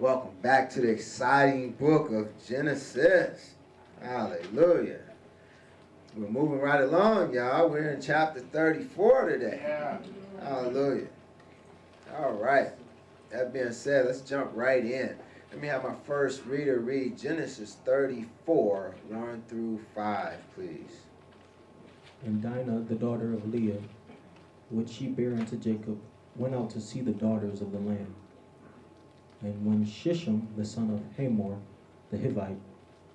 Welcome back to the exciting book of Genesis. Hallelujah. We're moving right along, y'all. We're in chapter 34 today. Yeah. Hallelujah. All right. That being said, let's jump right in. Let me have my first reader read Genesis 34, 1 through 5, please. And Dinah, the daughter of Leah, which she bare unto Jacob, went out to see the daughters of the land. And when Shechem, the son of Hamor, the Hivite,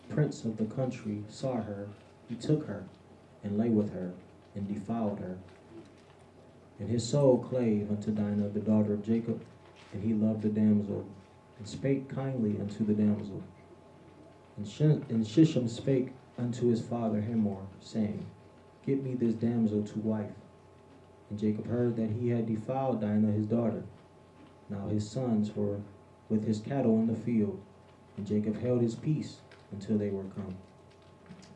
prince of the country, saw her, he took her, and lay with her, and defiled her. And his soul clave unto Dinah, the daughter of Jacob, and he loved the damsel, and spake kindly unto the damsel. And, Sh- and Shechem spake unto his father Hamor, saying, Get me this damsel to wife. And Jacob heard that he had defiled Dinah his daughter. Now his sons were with his cattle in the field, and Jacob held his peace until they were come.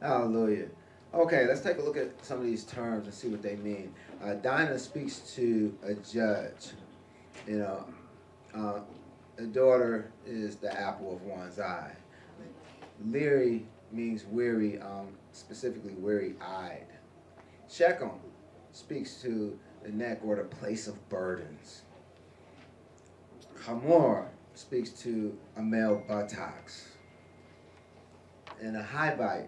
Hallelujah. Okay, let's take a look at some of these terms and see what they mean. Uh, Dinah speaks to a judge. You know, uh, a daughter is the apple of one's eye. Leah means weary, um, specifically weary-eyed. Shechem speaks to the neck or the place of burdens. Hamor speaks to a male buttocks. And a Hivite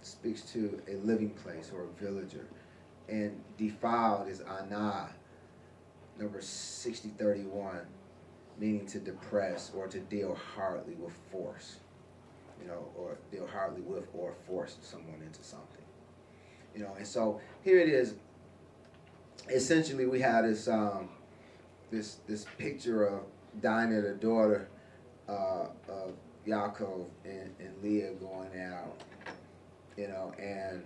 speaks to a living place or a villager. And defiled is Anah, number 6031, meaning to depress or to deal hardly with force. You know, or deal hardly with or force someone into something. You know, and so here it is. Essentially, we have this um, this this picture of Dinah, the daughter uh, of Yaakov and, and Leah going out, you know, and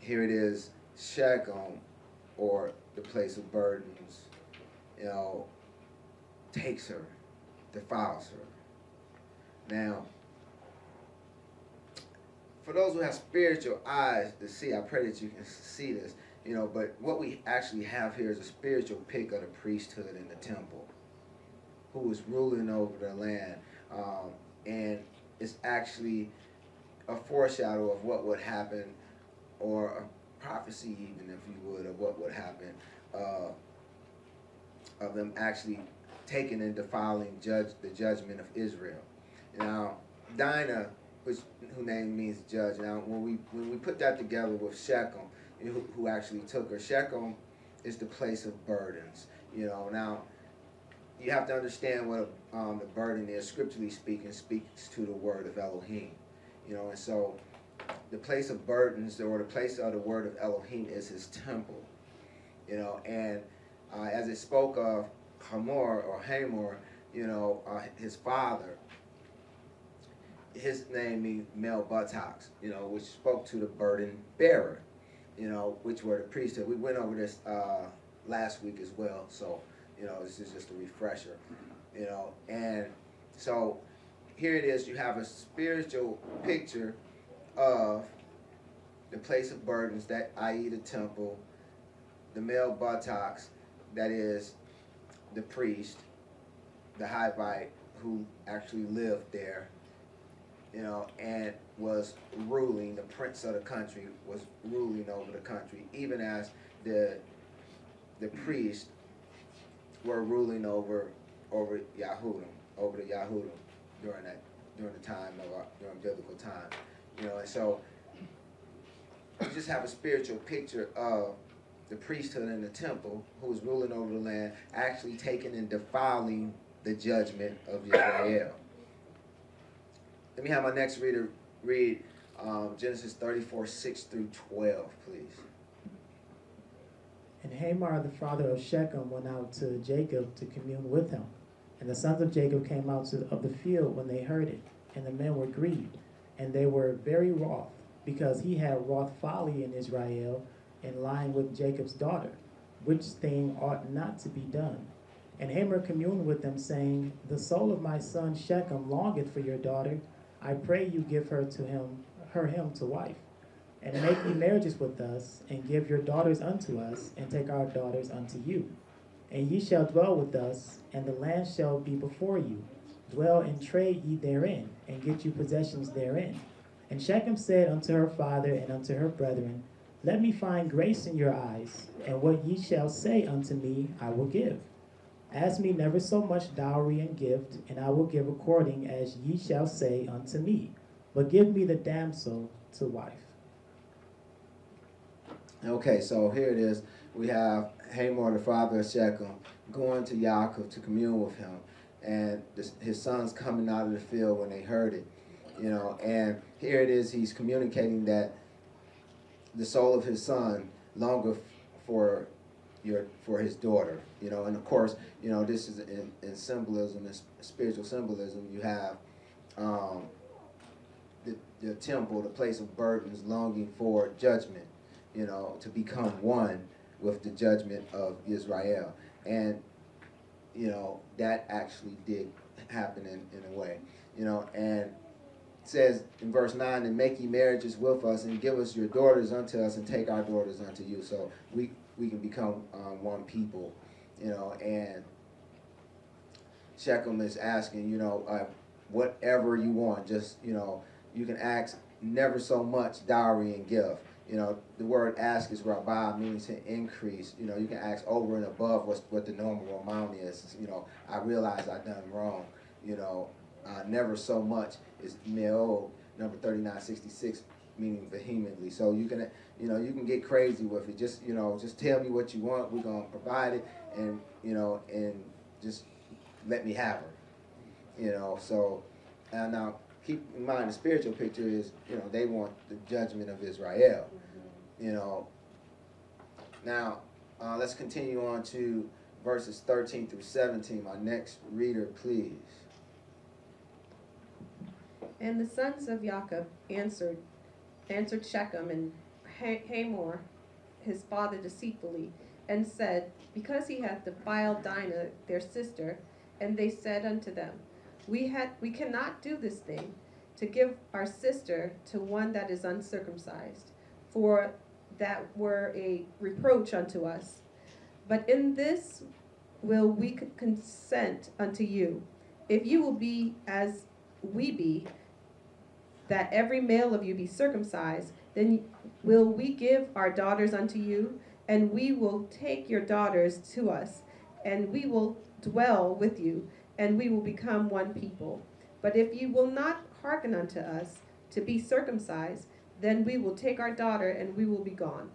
here it is, Shechem, or the place of burdens, you know, takes her, defiles her. Now, for those who have spiritual eyes to see, I pray that you can see this, you know, but what we actually have here is a spiritual pick of the priesthood in the temple who was ruling over the land. Um, and it's actually a foreshadow of what would happen, or a prophecy, even if you would, of what would happen, uh, of them actually taking and defiling judge the judgment of Israel. Now, Dinah, which who name means judge. Now, when we when we put that together with Shechem, who, actually took her, Shechem is the place of burdens. You know, now you have to understand what um, the burden is, scripturally speaking, speaks to the word of Elohim. You know, and so the place of burdens, or the place of the word of Elohim, is his temple. You know, and uh, as it spoke of Hamor or Hamor, you know, uh, his father, his name means male buttocks, you know, which spoke to the burden bearer, you know, which were the priesthood. We went over this uh, last week as well, so you know, this is just a refresher, you know, and so here it is. You have a spiritual picture of the place of burdens, that i.e. the temple, the male buttocks, that is the priest, the Hivite who actually lived there, you know, and was ruling, the prince of the country was ruling over the country, even as the the priest were ruling over over Yahudim, over the Yahudim during that during the time of our, during biblical time, you know, and so you just have a spiritual picture of the priesthood in the temple who was ruling over the land, actually taking and defiling the judgment of Israel. Let me have my next reader read um, Genesis 34, 6 through 12, please. And Hamor, the father of Shechem, went out to Jacob to commune with him. And the sons of Jacob came out to, of the field when they heard it. And the men were grieved, and they were very wroth, because he had wrought folly in Israel in lying with Jacob's daughter, which thing ought not to be done. And Hamor communed with them, saying, The soul of my son Shechem longeth for your daughter. I pray you give her to him, her him to wife and make ye marriages with us, and give your daughters unto us, and take our daughters unto you. And ye shall dwell with us, and the land shall be before you. Dwell and trade ye therein, and get you possessions therein. And Shechem said unto her father and unto her brethren, Let me find grace in your eyes, and what ye shall say unto me I will give. Ask me never so much dowry and gift, and I will give according as ye shall say unto me. But give me the damsel to wife. Okay, so here it is. We have Hamor, the father of Shechem, going to Yaakov to commune with him, and this, his sons coming out of the field when they heard it, you know. And here it is. He's communicating that the soul of his son longer for your for his daughter, you know. And of course, you know this is in, in symbolism, in spiritual symbolism. You have um, the the temple, the place of burdens, longing for judgment you know, to become one with the judgment of Israel. And, you know, that actually did happen in, in a way, you know, and says in verse 9, and make ye marriages with us and give us your daughters unto us and take our daughters unto you. So we, we can become um, one people, you know, and Shechem is asking, you know, uh, whatever you want, just, you know, you can ask never so much dowry and gift you know, the word ask is rabah, meaning to increase. You know, you can ask over and above what's, what the normal amount is. You know, I realize I done wrong. You know, uh, never so much is meo, number 3966, meaning vehemently. So you can, you know, you can get crazy with it. Just, you know, just tell me what you want. We're going to provide it. And, you know, and just let me have her. You know, so, and now keep in mind the spiritual picture is, you know, they want the judgment of Israel. You know. Now, uh, let's continue on to verses 13 through 17. My next reader, please. And the sons of Jacob answered, answered Shechem and Hamor, his father, deceitfully, and said, Because he hath defiled Dinah, their sister, and they said unto them, we had we cannot do this thing to give our sister to one that is uncircumcised, for that were a reproach unto us. But in this will we consent unto you, if you will be as we be, that every male of you be circumcised, then will we give our daughters unto you, and we will take your daughters to us, and we will dwell with you, and we will become one people. But if you will not hearken unto us to be circumcised, then we will take our daughter and we will be gone.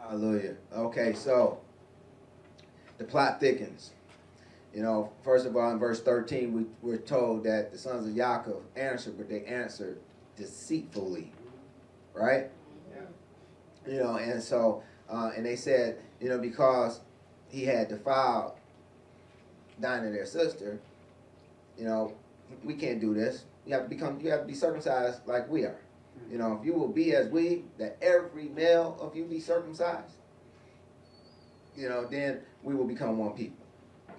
Hallelujah. Okay, so the plot thickens. You know, first of all, in verse 13, we, we're told that the sons of Yaakov answered, but they answered deceitfully. Right? Yeah. You know, and so, uh, and they said, you know, because he had defiled Dinah, their sister, you know, we can't do this. You have to become, you have to be circumcised like we are. You know, if you will be as we, that every male of you be circumcised, you know, then we will become one people.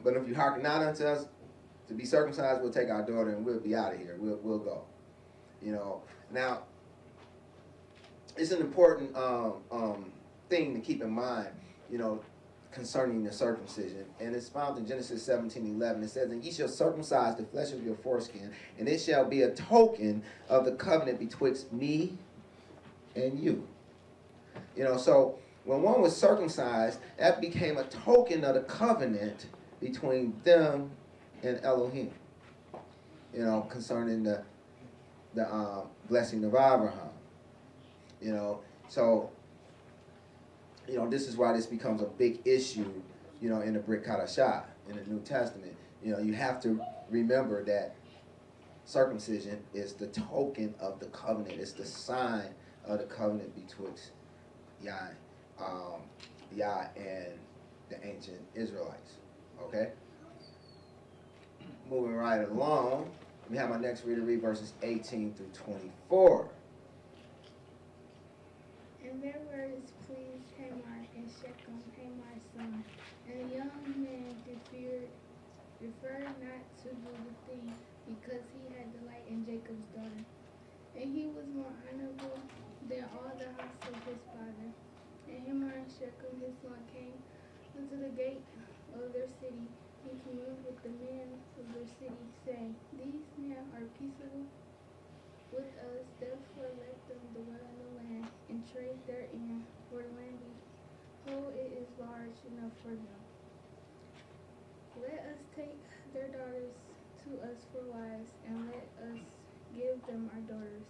But if you hearken not unto us to be circumcised, we'll take our daughter and we'll be out of here. We'll, we'll go. You know, now, it's an important um, um, thing to keep in mind. You know, concerning the circumcision. And it's found in Genesis 17 11. It says, And ye shall circumcise the flesh of your foreskin, and it shall be a token of the covenant betwixt me and you. You know, so when one was circumcised, that became a token of the covenant between them and Elohim. You know, concerning the the uh, blessing of Abraham. You know, so you know, this is why this becomes a big issue, you know, in the Brit Hadashah, in the New Testament. You know, you have to remember that circumcision is the token of the covenant. It's the sign of the covenant betwixt Yah, um, Yah and the ancient Israelites. Okay? Moving right along, we have my next reader read verses 18 through 24. And their words pleased Hamor and Shechem, Hamor's son. And the young man deferred, deferred not to do the thing, because he had delight in Jacob's daughter. And he was more honorable than all the house of his father. And Hamor and Shechem his son came unto the gate of their city and communed with the men of their city, saying, These men are peaceable with us, therefore let them dwell in the land and oh, trade therein, for the land behold it is large enough for them. Let us take their daughters to us for wives, and let us give them our daughters.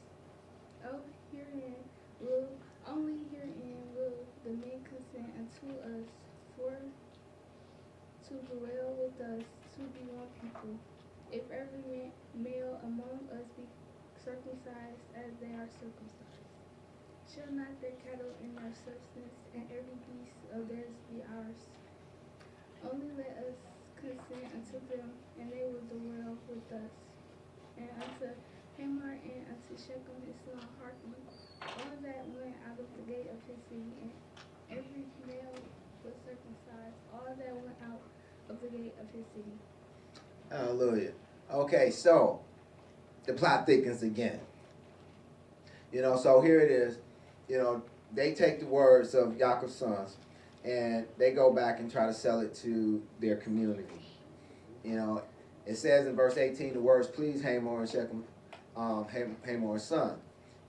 Oh, herein will only herein will the men consent unto us for to dwell with us, to be one people. If every ma- male among us be circumcised as they are circumcised, shall not their cattle and their substance and every beast of theirs be ours? Only let us consent unto them, and they will dwell with us. And unto Hamor and unto Shechem his son hearken, all that went out of the gate of his city, and every male was circumcised, all that went out of the gate of his city. Hallelujah. Okay, so the plot thickens again. You know, so here it is. You know, they take the words of Yaakov's sons and they go back and try to sell it to their community. You know, it says in verse 18 the words, please Hamor and Shechem, um, Ham- Hamor's son.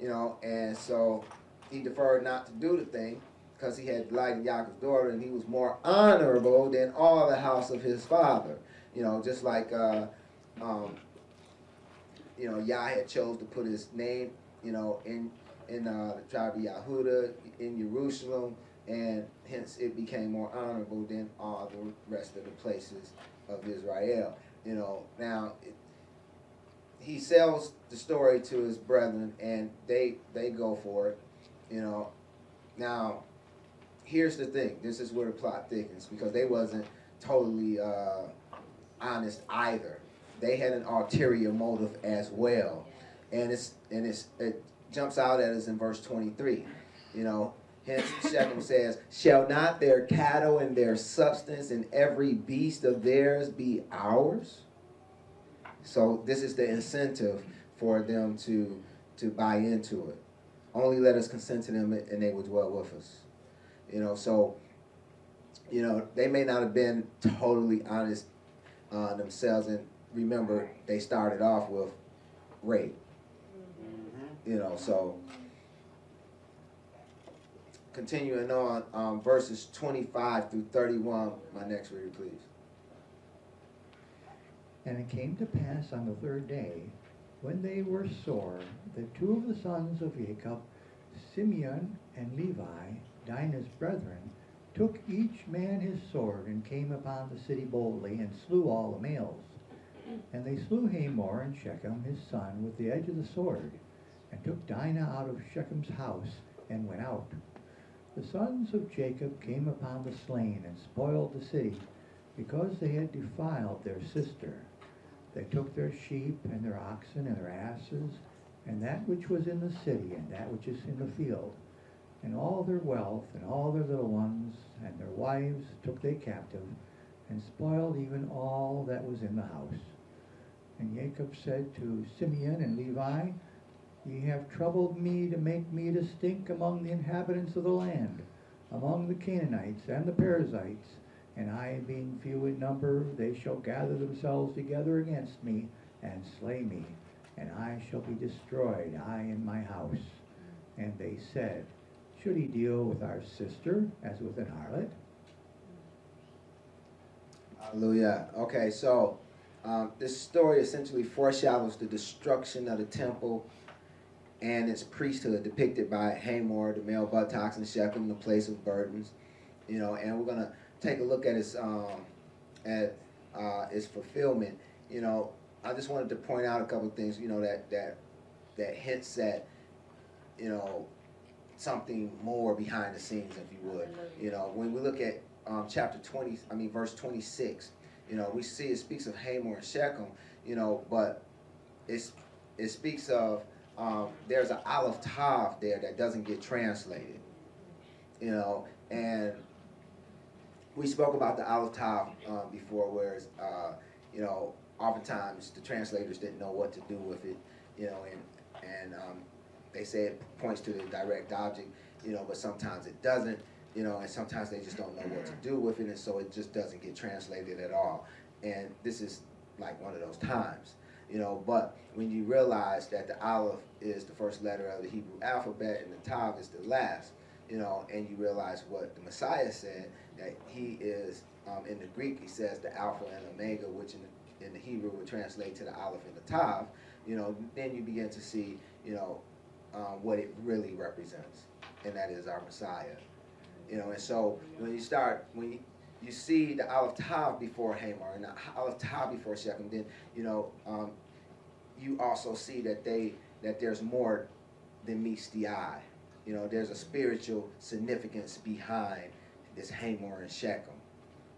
You know, and so he deferred not to do the thing because he had delighted Yaakov's daughter and he was more honorable than all the house of his father. You know, just like, uh, um, you know, Yah had chose to put his name, you know, in in uh, the tribe of Yahuda in Jerusalem, and hence it became more honorable than all the rest of the places of Israel. You know, now it, he sells the story to his brethren, and they they go for it. You know, now here's the thing. This is where the plot thickens because they wasn't totally uh, honest either. They had an ulterior motive as well, and it's and it's it jumps out at us in verse 23. You know, hence Shechem says, "Shall not their cattle and their substance and every beast of theirs be ours?" So this is the incentive for them to to buy into it. Only let us consent to them, and they will dwell with us. You know, so you know they may not have been totally honest uh, themselves, and remember they started off with rape. You know, so continuing on, um, verses 25 through 31. My next reader, please. And it came to pass on the third day, when they were sore, that two of the sons of Jacob, Simeon and Levi, Dinah's brethren, took each man his sword, and came upon the city boldly, and slew all the males. And they slew Hamor and Shechem his son with the edge of the sword, and took Dinah out of Shechem's house, and went out. The sons of Jacob came upon the slain, and spoiled the city, because they had defiled their sister. They took their sheep and their oxen and their asses, and that which was in the city, and that which is in the field, and all their wealth, and all their little ones, and their wives took they captive, and spoiled even all that was in the house. And Jacob said to Simeon and Levi, Ye have troubled me to make me to stink among the inhabitants of the land, among the Canaanites and the Perizzites, and I being few in number, they shall gather themselves together against me, and slay me, and I shall be destroyed, I and my house. And they said, Should he deal with our sister as with an harlot? Hallelujah. Okay, so um, this story essentially foreshadows the destruction of the temple and its priesthood, depicted by Hamor, the male buttocks, and Shechem, the place of burdens. You know, and we're gonna take a look at its um, at uh, its fulfillment. You know, I just wanted to point out a couple of things. You know that that that hints at you know something more behind the scenes, if you would. You know, when we look at um, chapter 20, I mean, verse 26, you know, we see it speaks of Hamor and Shechem, you know, but it's, it speaks of, um, there's an Aleph Tav there that doesn't get translated, you know, and we spoke about the Aleph Tav um, before, whereas, uh, you know, oftentimes the translators didn't know what to do with it, you know, and, and um, they say it points to the direct object, you know, but sometimes it doesn't you know, and sometimes they just don't know what to do with it, and so it just doesn't get translated at all. And this is like one of those times, you know. But when you realize that the Aleph is the first letter of the Hebrew alphabet and the Tav is the last, you know, and you realize what the Messiah said that he is um, in the Greek, he says the Alpha and Omega, which in the, in the Hebrew would translate to the Aleph and the Tav. You know, then you begin to see, you know, um, what it really represents, and that is our Messiah. You know, and so when you start, when you, you see the Aleph Tav before Hamor and the Aleph Tav before Shechem, then you know um, you also see that they that there's more than meets the eye. You know, there's a spiritual significance behind this Hamor and Shechem.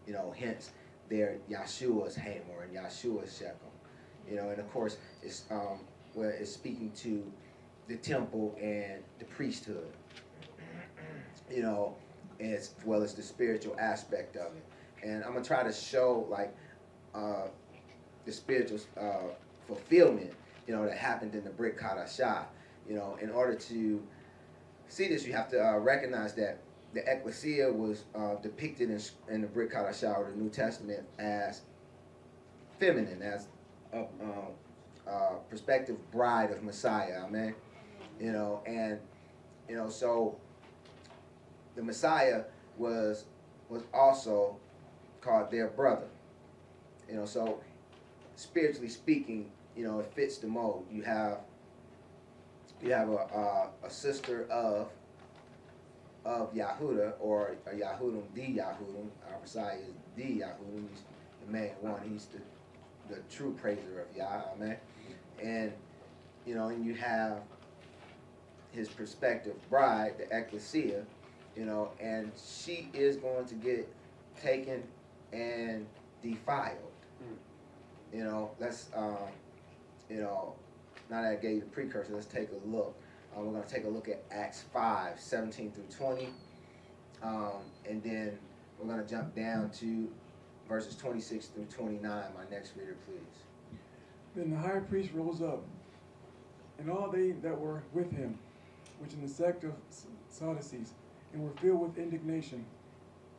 You know, hence they're Yahshua's Hamor and Yahshua's Shechem. You know, and of course it's um, where it's speaking to the temple and the priesthood. You know, as well as the spiritual aspect of it. And I'm gonna try to show like uh, the spiritual uh, fulfillment, you know, that happened in the Brit Hadashah. You know, in order to see this, you have to uh, recognize that the ecclesia was uh, depicted in, in the Brit Hadashah or the New Testament as feminine, as a um, uh, prospective bride of Messiah. Amen. You know, and you know, so the Messiah was was also called their brother. You know, so spiritually speaking, you know, it fits the mold. You have you have a a, a sister of of Yahuda or a Yahudim, the Yahudim. Our Messiah is the Yahudim. He's the main one. He's the the true praiser of Yah, amen. And you know, and you have his prospective bride, the ecclesia, you know, and she is going to get taken and defiled. You know, let's, um, you know, now that I gave you the precursor, let's take a look. Um, we're going to take a look at Acts 5, 17 through 20. Um, and then we're going to jump down to verses 26 through 29. My next reader, please. Then the high priest rose up, and all they that were with him, which in the sect of Sadducees, and were filled with indignation,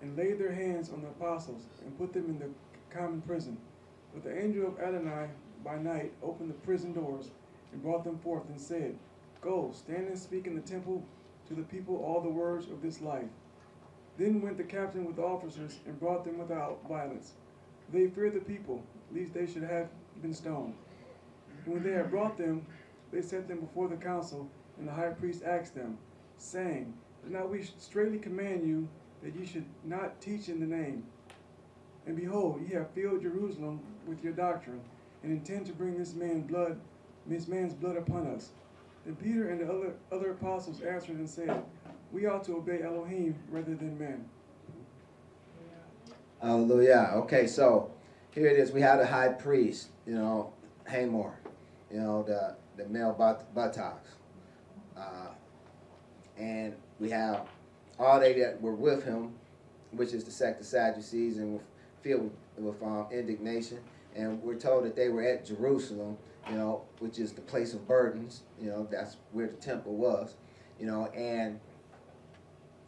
and laid their hands on the apostles, and put them in the common prison. But the angel of Adonai by night opened the prison doors, and brought them forth, and said, Go, stand and speak in the temple to the people all the words of this life. Then went the captain with the officers, and brought them without violence. They feared the people, lest they should have been stoned. And when they had brought them, they set them before the council, and the high priest asked them, saying, Now we straightly command you that you should not teach in the name. And behold, ye have filled Jerusalem with your doctrine, and intend to bring this man blood, this man's blood upon us. Then Peter and the other other apostles answered and said, We ought to obey Elohim rather than men. Hallelujah. Okay, so here it is. We have the high priest, you know, Hamor, you know, the, the male but- buttocks. Uh, and we have all they that were with him, which is the sect of Sadducees, and were filled with, with um, indignation. And we're told that they were at Jerusalem, you know, which is the place of burdens. You know, that's where the temple was. You know, and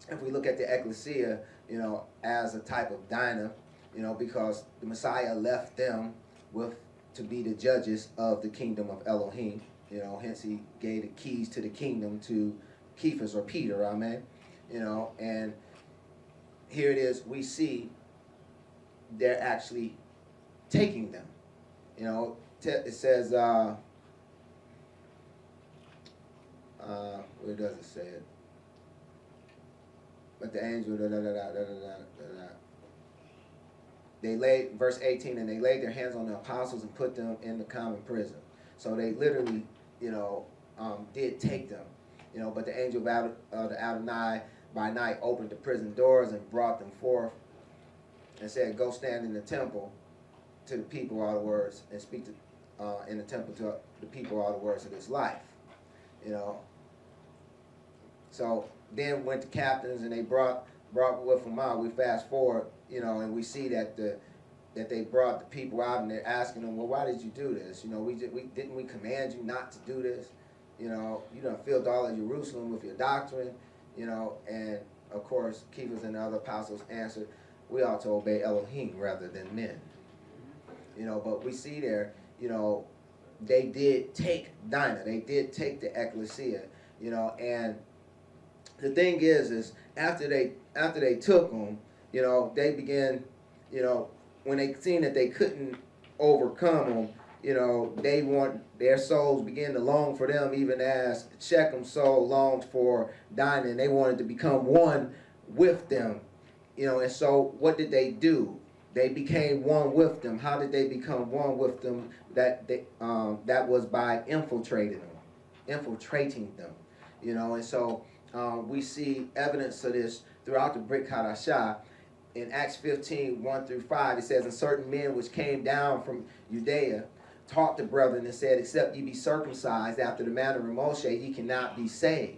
if we look at the ecclesia, you know, as a type of Dinah, you know, because the Messiah left them with to be the judges of the kingdom of Elohim. You know, hence he gave the keys to the kingdom to Kephas or Peter, amen. You know, and here it is, we see they're actually taking them. You know, it says, uh, uh, where does it say it? But the angel, da, da, da, da, da, da, da, They laid, verse 18, and they laid their hands on the apostles and put them in the common prison. So they literally you know, um, did take them. You know, but the angel of uh, the Adonai by night opened the prison doors and brought them forth and said, Go stand in the temple to the people all the words and speak to, uh, in the temple to the people all the words of this life. You know. So then went the captains and they brought brought with them out. We fast forward, you know, and we see that the that they brought the people out and they're asking them, well, why did you do this? You know, we did we didn't we command you not to do this? You know, you done filled all of Jerusalem with your doctrine, you know, and of course, Kephas and the other apostles answered, we ought to obey Elohim rather than men. You know, but we see there, you know, they did take Dinah. They did take the ecclesia, you know, and the thing is, is after they after they took them, you know, they began, you know, when they seen that they couldn't overcome them, you know, they want their souls begin to long for them, even as Shechem's soul longed for Dinah, and they wanted to become one with them, you know. And so, what did they do? They became one with them. How did they become one with them? That they, um, that was by infiltrating them, infiltrating them, you know. And so, um, we see evidence of this throughout the Brit Hadashah. In Acts 15, 1 through 5, it says, And certain men which came down from Judea taught the brethren and said, Except ye be circumcised after the manner of Moshe, ye cannot be saved.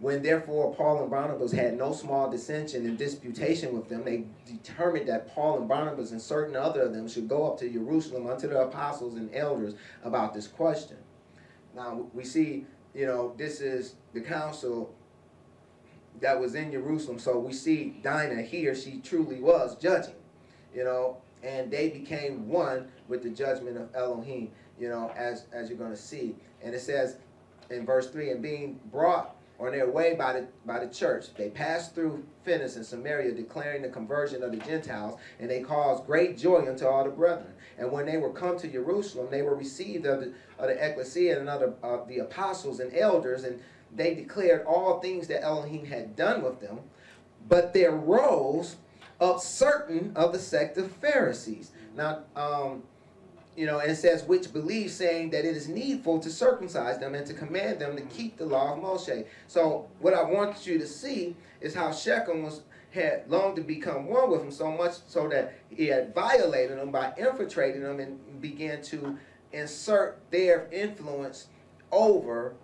When therefore Paul and Barnabas had no small dissension and disputation with them, they determined that Paul and Barnabas and certain other of them should go up to Jerusalem unto the apostles and elders about this question. Now we see, you know, this is the council that was in Jerusalem. So we see Dinah here, she truly was judging, you know, and they became one with the judgment of Elohim, you know, as, as you're going to see. And it says in verse 3 and being brought on their way by the, by the church, they passed through Phoenix and Samaria, declaring the conversion of the Gentiles, and they caused great joy unto all the brethren. And when they were come to Jerusalem, they were received of the, of the ecclesia and of the, of the apostles and elders, and they declared all things that Elohim had done with them. But there rose up certain of the sect of Pharisees. Now, um, you know, and it says, which believe, saying that it is needful to circumcise them and to command them to keep the law of Moshe. So, what I want you to see is how Shechem was had longed to become one with him so much so that he had violated them by infiltrating them and began to insert their influence over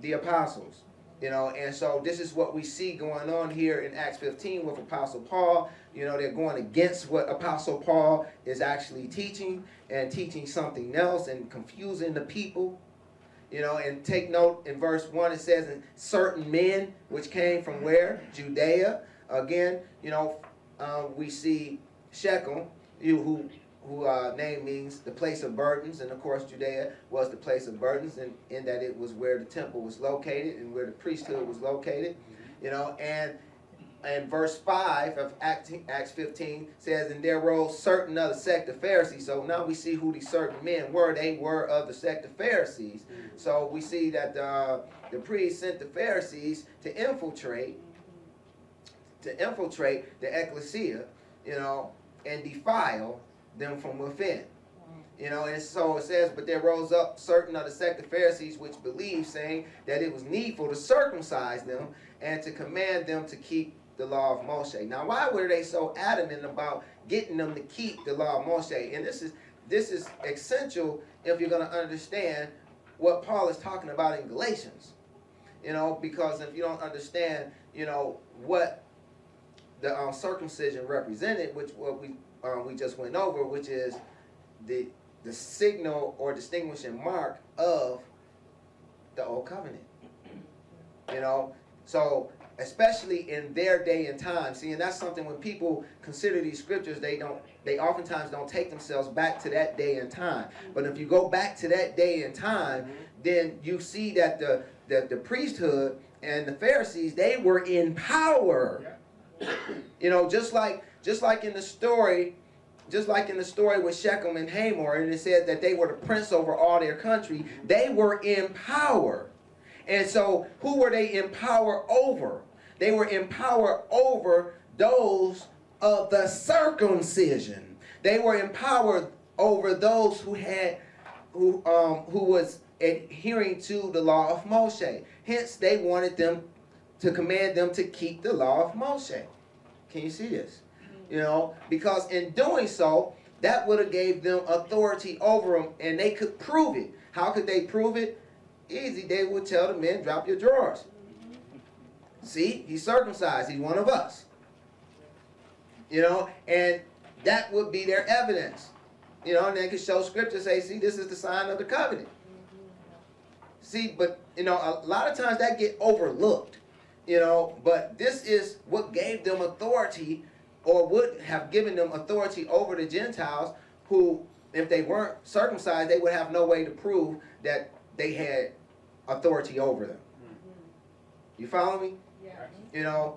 the apostles. You know, and so this is what we see going on here in Acts 15 with Apostle Paul. You know, they're going against what Apostle Paul is actually teaching and teaching something else and confusing the people. You know, and take note in verse 1 it says, and certain men which came from where? Judea. Again, you know, um, we see Shechem, you who who uh, name means the place of burdens, and of course Judea was the place of burdens, in, in that it was where the temple was located and where the priesthood was located, you know, and and verse 5 of Acts 15 says, And there rose certain other sect of Pharisees. So now we see who these certain men were. They were of the sect of Pharisees. So we see that uh, the priests sent the Pharisees to infiltrate, to infiltrate the ecclesia, you know, and defile them from within. You know, and so it says, but there rose up certain of the sect of Pharisees which believed, saying that it was needful to circumcise them and to command them to keep the law of Moshe. Now, why were they so adamant about getting them to keep the law of Moshe? And this is this is essential if you're going to understand what Paul is talking about in Galatians. You know, because if you don't understand, you know, what the um, circumcision represented, which what we um, we just went over, which is the the signal or distinguishing mark of the old covenant. You know, so especially in their day and time. See, and that's something when people consider these scriptures, they don't they oftentimes don't take themselves back to that day and time. But if you go back to that day and time, then you see that the the, the priesthood and the Pharisees, they were in power. You know, just like just like in the story just like in the story with Shechem and Hamor, and it said that they were the prince over all their country, they were in power. And so, who were they in power over? They were in power over those of the circumcision. They were in power over those who had, who um, who was adhering to the law of Moshe. Hence, they wanted them to command them to keep the law of Moshe. Can you see this? You know, because in doing so, that would have gave them authority over them, and they could prove it. How could they prove it? Easy. They would tell the men, drop your drawers. See, he's circumcised. He's one of us. You know, and that would be their evidence. You know, and they could show scripture, say, see, this is the sign of the covenant. See, but, you know, a lot of times that get overlooked. you know, but this is what gave them authority or would have given them authority over the Gentiles who, if they weren't circumcised, they would have no way to prove that they had authority over them. Mm-hmm. You follow me? Yeah. You know,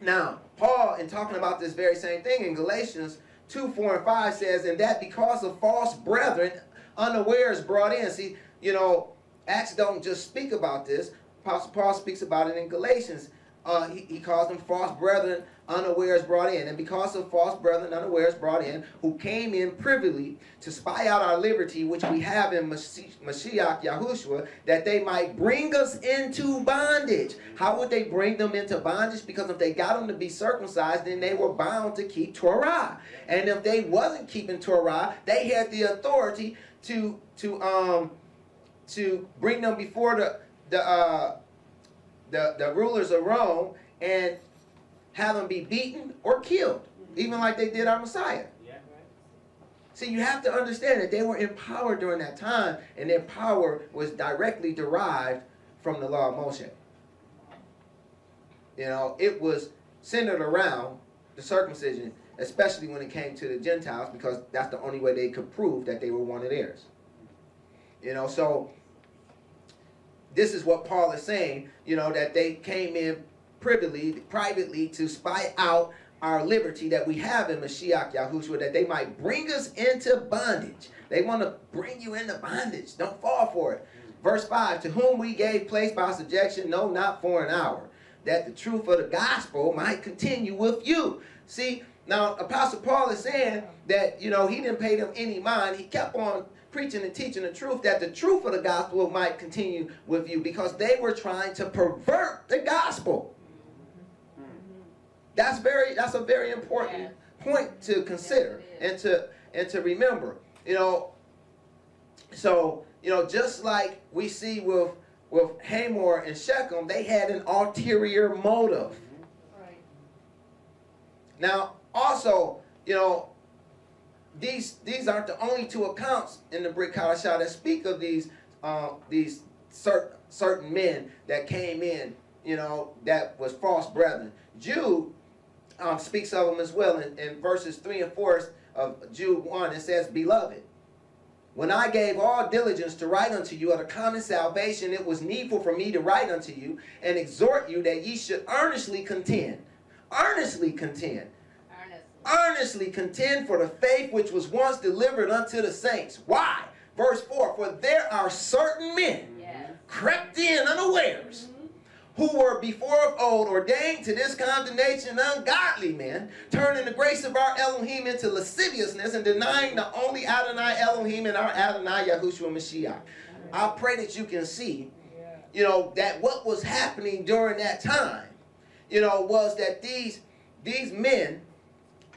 now, Paul, in talking about this very same thing in Galatians 2, 4, and 5 says, and that because of false brethren, unawares brought in. See, you know, Acts don't just speak about this. Apostle Paul speaks about it in Galatians. Uh, he, he calls them false brethren, unawares brought in. And because of false brethren, unawares brought in, who came in privily to spy out our liberty, which we have in Mashi- Mashiach Yahushua, that they might bring us into bondage. How would they bring them into bondage? Because if they got them to be circumcised, then they were bound to keep Torah. And if they wasn't keeping Torah, they had the authority to to um to bring them before the the uh the, the rulers of Rome and have them be beaten or killed, even like they did our Messiah. See, you have to understand that they were in power during that time, and their power was directly derived from the law of Moshe. You know, it was centered around the circumcision, especially when it came to the Gentiles, because that's the only way they could prove that they were one of theirs. You know, so this is what Paul is saying, you know, that they came in privily, privately to spy out our liberty that we have in Mashiach Yahushua, that they might bring us into bondage. They want to bring you into bondage. Don't fall for it. Verse 5 To whom we gave place by subjection, no, not for an hour, that the truth of the gospel might continue with you. See, now Apostle Paul is saying that, you know, he didn't pay them any mind. He kept on preaching and teaching the truth that the truth of the gospel might continue with you because they were trying to pervert the gospel. That's very that's a very important point to consider and to and to remember. You know, so you know, just like we see with with Hamor and Shechem, they had an ulterior motive. Right. Now, also, you know, these these aren't the only two accounts in the Brit Hadashah that speak of these uh, these certain certain men that came in, you know, that was false brethren. Jude um, speaks of them as well in, in verses three and four of Jude one. It says, "Beloved." When I gave all diligence to write unto you of the common salvation, it was needful for me to write unto you and exhort you that ye should earnestly contend. Earnestly contend earnestly contend for the faith which was once delivered unto the saints. Why? Verse 4 For there are certain men crept in unawares who were before of old ordained to this condemnation ungodly men, turning the grace of our Elohim into lasciviousness and denying the only Adonai Elohim and our Adonai Yahushua Mashiach. I pray that you can see, you know, that what was happening during that time, you know, was that these these men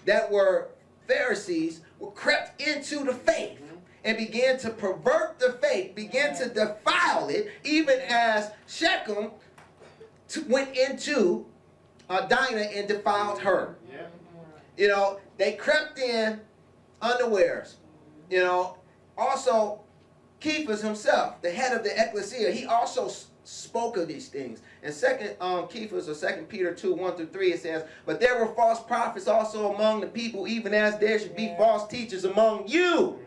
that were Pharisees were crept into the faith and began to pervert the faith, began to defile it, even as Shechem went into uh, Dinah and defiled her. You know, they crept in unawares. You know, also Kephas himself, the head of the ecclesia, he also spoke of these things. And second um, Kephas or second Peter 2, 1 through 3, it says, But there were false prophets also among the people, even as there should be false teachers among you,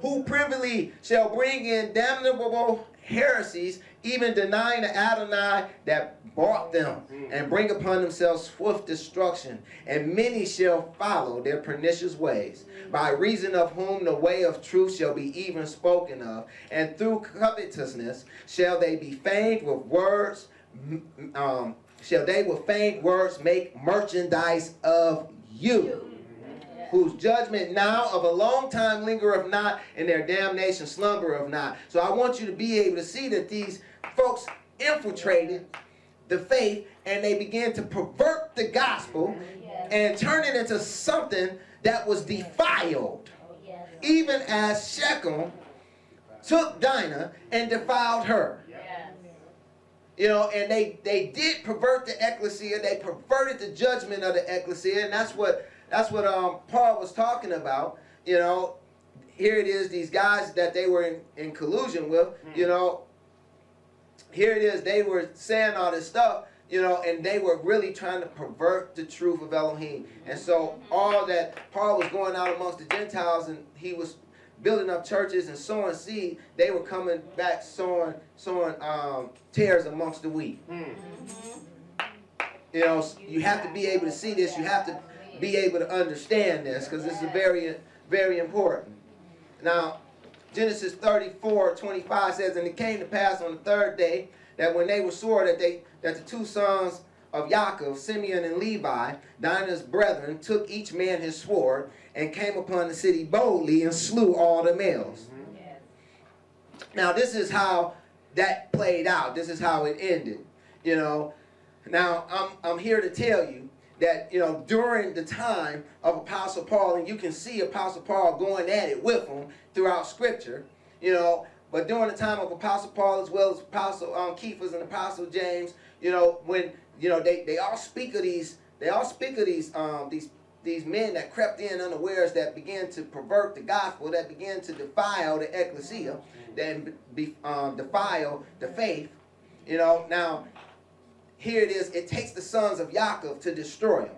who privily shall bring in damnable heresies, even denying the Adonai that bought them, and bring upon themselves swift destruction. And many shall follow their pernicious ways, by reason of whom the way of truth shall be even spoken of. And through covetousness shall they be famed with words, m- um, shall they with feigned words make merchandise of you whose judgment now of a long time lingereth not, and their damnation slumbereth not. So I want you to be able to see that these folks infiltrated the faith and they began to pervert the gospel and turn it into something that was defiled. Even as Shechem took Dinah and defiled her. You know, and they they did pervert the ecclesia. They perverted the judgment of the ecclesia, and that's what that's what um, Paul was talking about. You know, here it is. These guys that they were in, in collusion with. You know, here it is. They were saying all this stuff. you know, and they were really trying to pervert the truth of Elohim. And so all that Paul was going out amongst the Gentiles and he was building up churches and sowing seed, they were coming back sowing sowing um, tares amongst the wheat. You know, you have to be able to see this. You have to be able to understand this because this is very, very important. Now, Genesis 34, 25 says, And it came to pass on the third day that when they were sore that they that the two sons of Yaakov, Simeon and Levi, Dinah's brethren, took each man his sword and came upon the city boldly and slew all the males. Mm-hmm. Now this is how that played out. This is how it ended. You know. Now I'm I'm here to tell you that you know during the time of Apostle Paul, and you can see Apostle Paul going at it with them throughout Scripture. You know, but during the time of Apostle Paul as well as Apostle um, Cephas and Apostle James, you know, when you know they, they all speak of these they all speak of these um, these these men that crept in unawares that began to pervert the gospel, that began to defile the ecclesia, that um, defile the faith. You know, now here it is. It takes the sons of Yaakov to destroy them.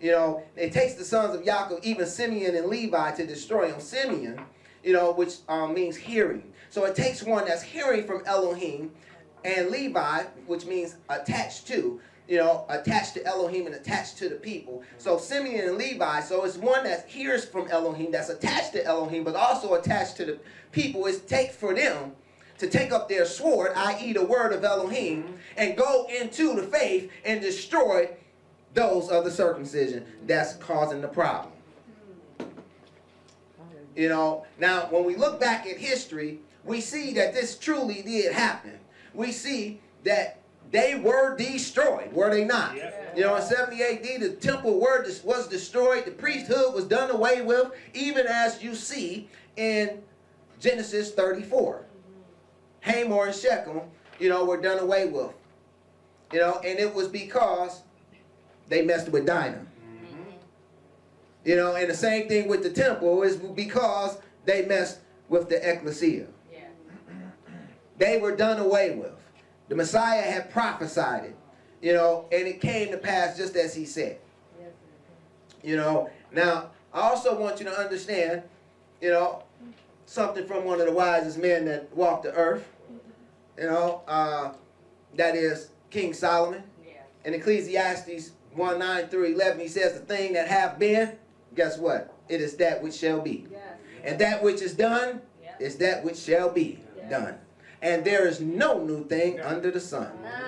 You know, it takes the sons of Yaakov, even Simeon and Levi, to destroy them. Simeon, you know, which um, means hearing. So it takes one that's hearing from Elohim, and Levi, which means attached to, you know, attached to Elohim and attached to the people. So Simeon and Levi, so it's one that hears from Elohim, that's attached to Elohim, but also attached to the people. It's take for them to take up their sword, i.e., the word of Elohim, and go into the faith and destroy those of the circumcision that's causing the problem. You know, now when we look back at history, we see that this truly did happen. We see that they were destroyed, were they not? You know, in 70 AD, the temple were, was destroyed, the priesthood was done away with, even as you see in Genesis 34. Hamor and Shechem, you know, were done away with. You know, and it was because they messed with Dinah. Mm-hmm. You know, and the same thing with the temple is because they messed with the ecclesia. Yeah. They were done away with. The Messiah had prophesied it, you know, and it came to pass just as he said. You know, now I also want you to understand, you know, something from one of the wisest men that walked the earth. You know, uh, that is King Solomon. Yeah. In Ecclesiastes 1 9 through 11, he says, The thing that have been guess what? It is that which shall be. Yes. And that which is done yes. is that which shall be yes. done. And there is no new thing under the sun. None.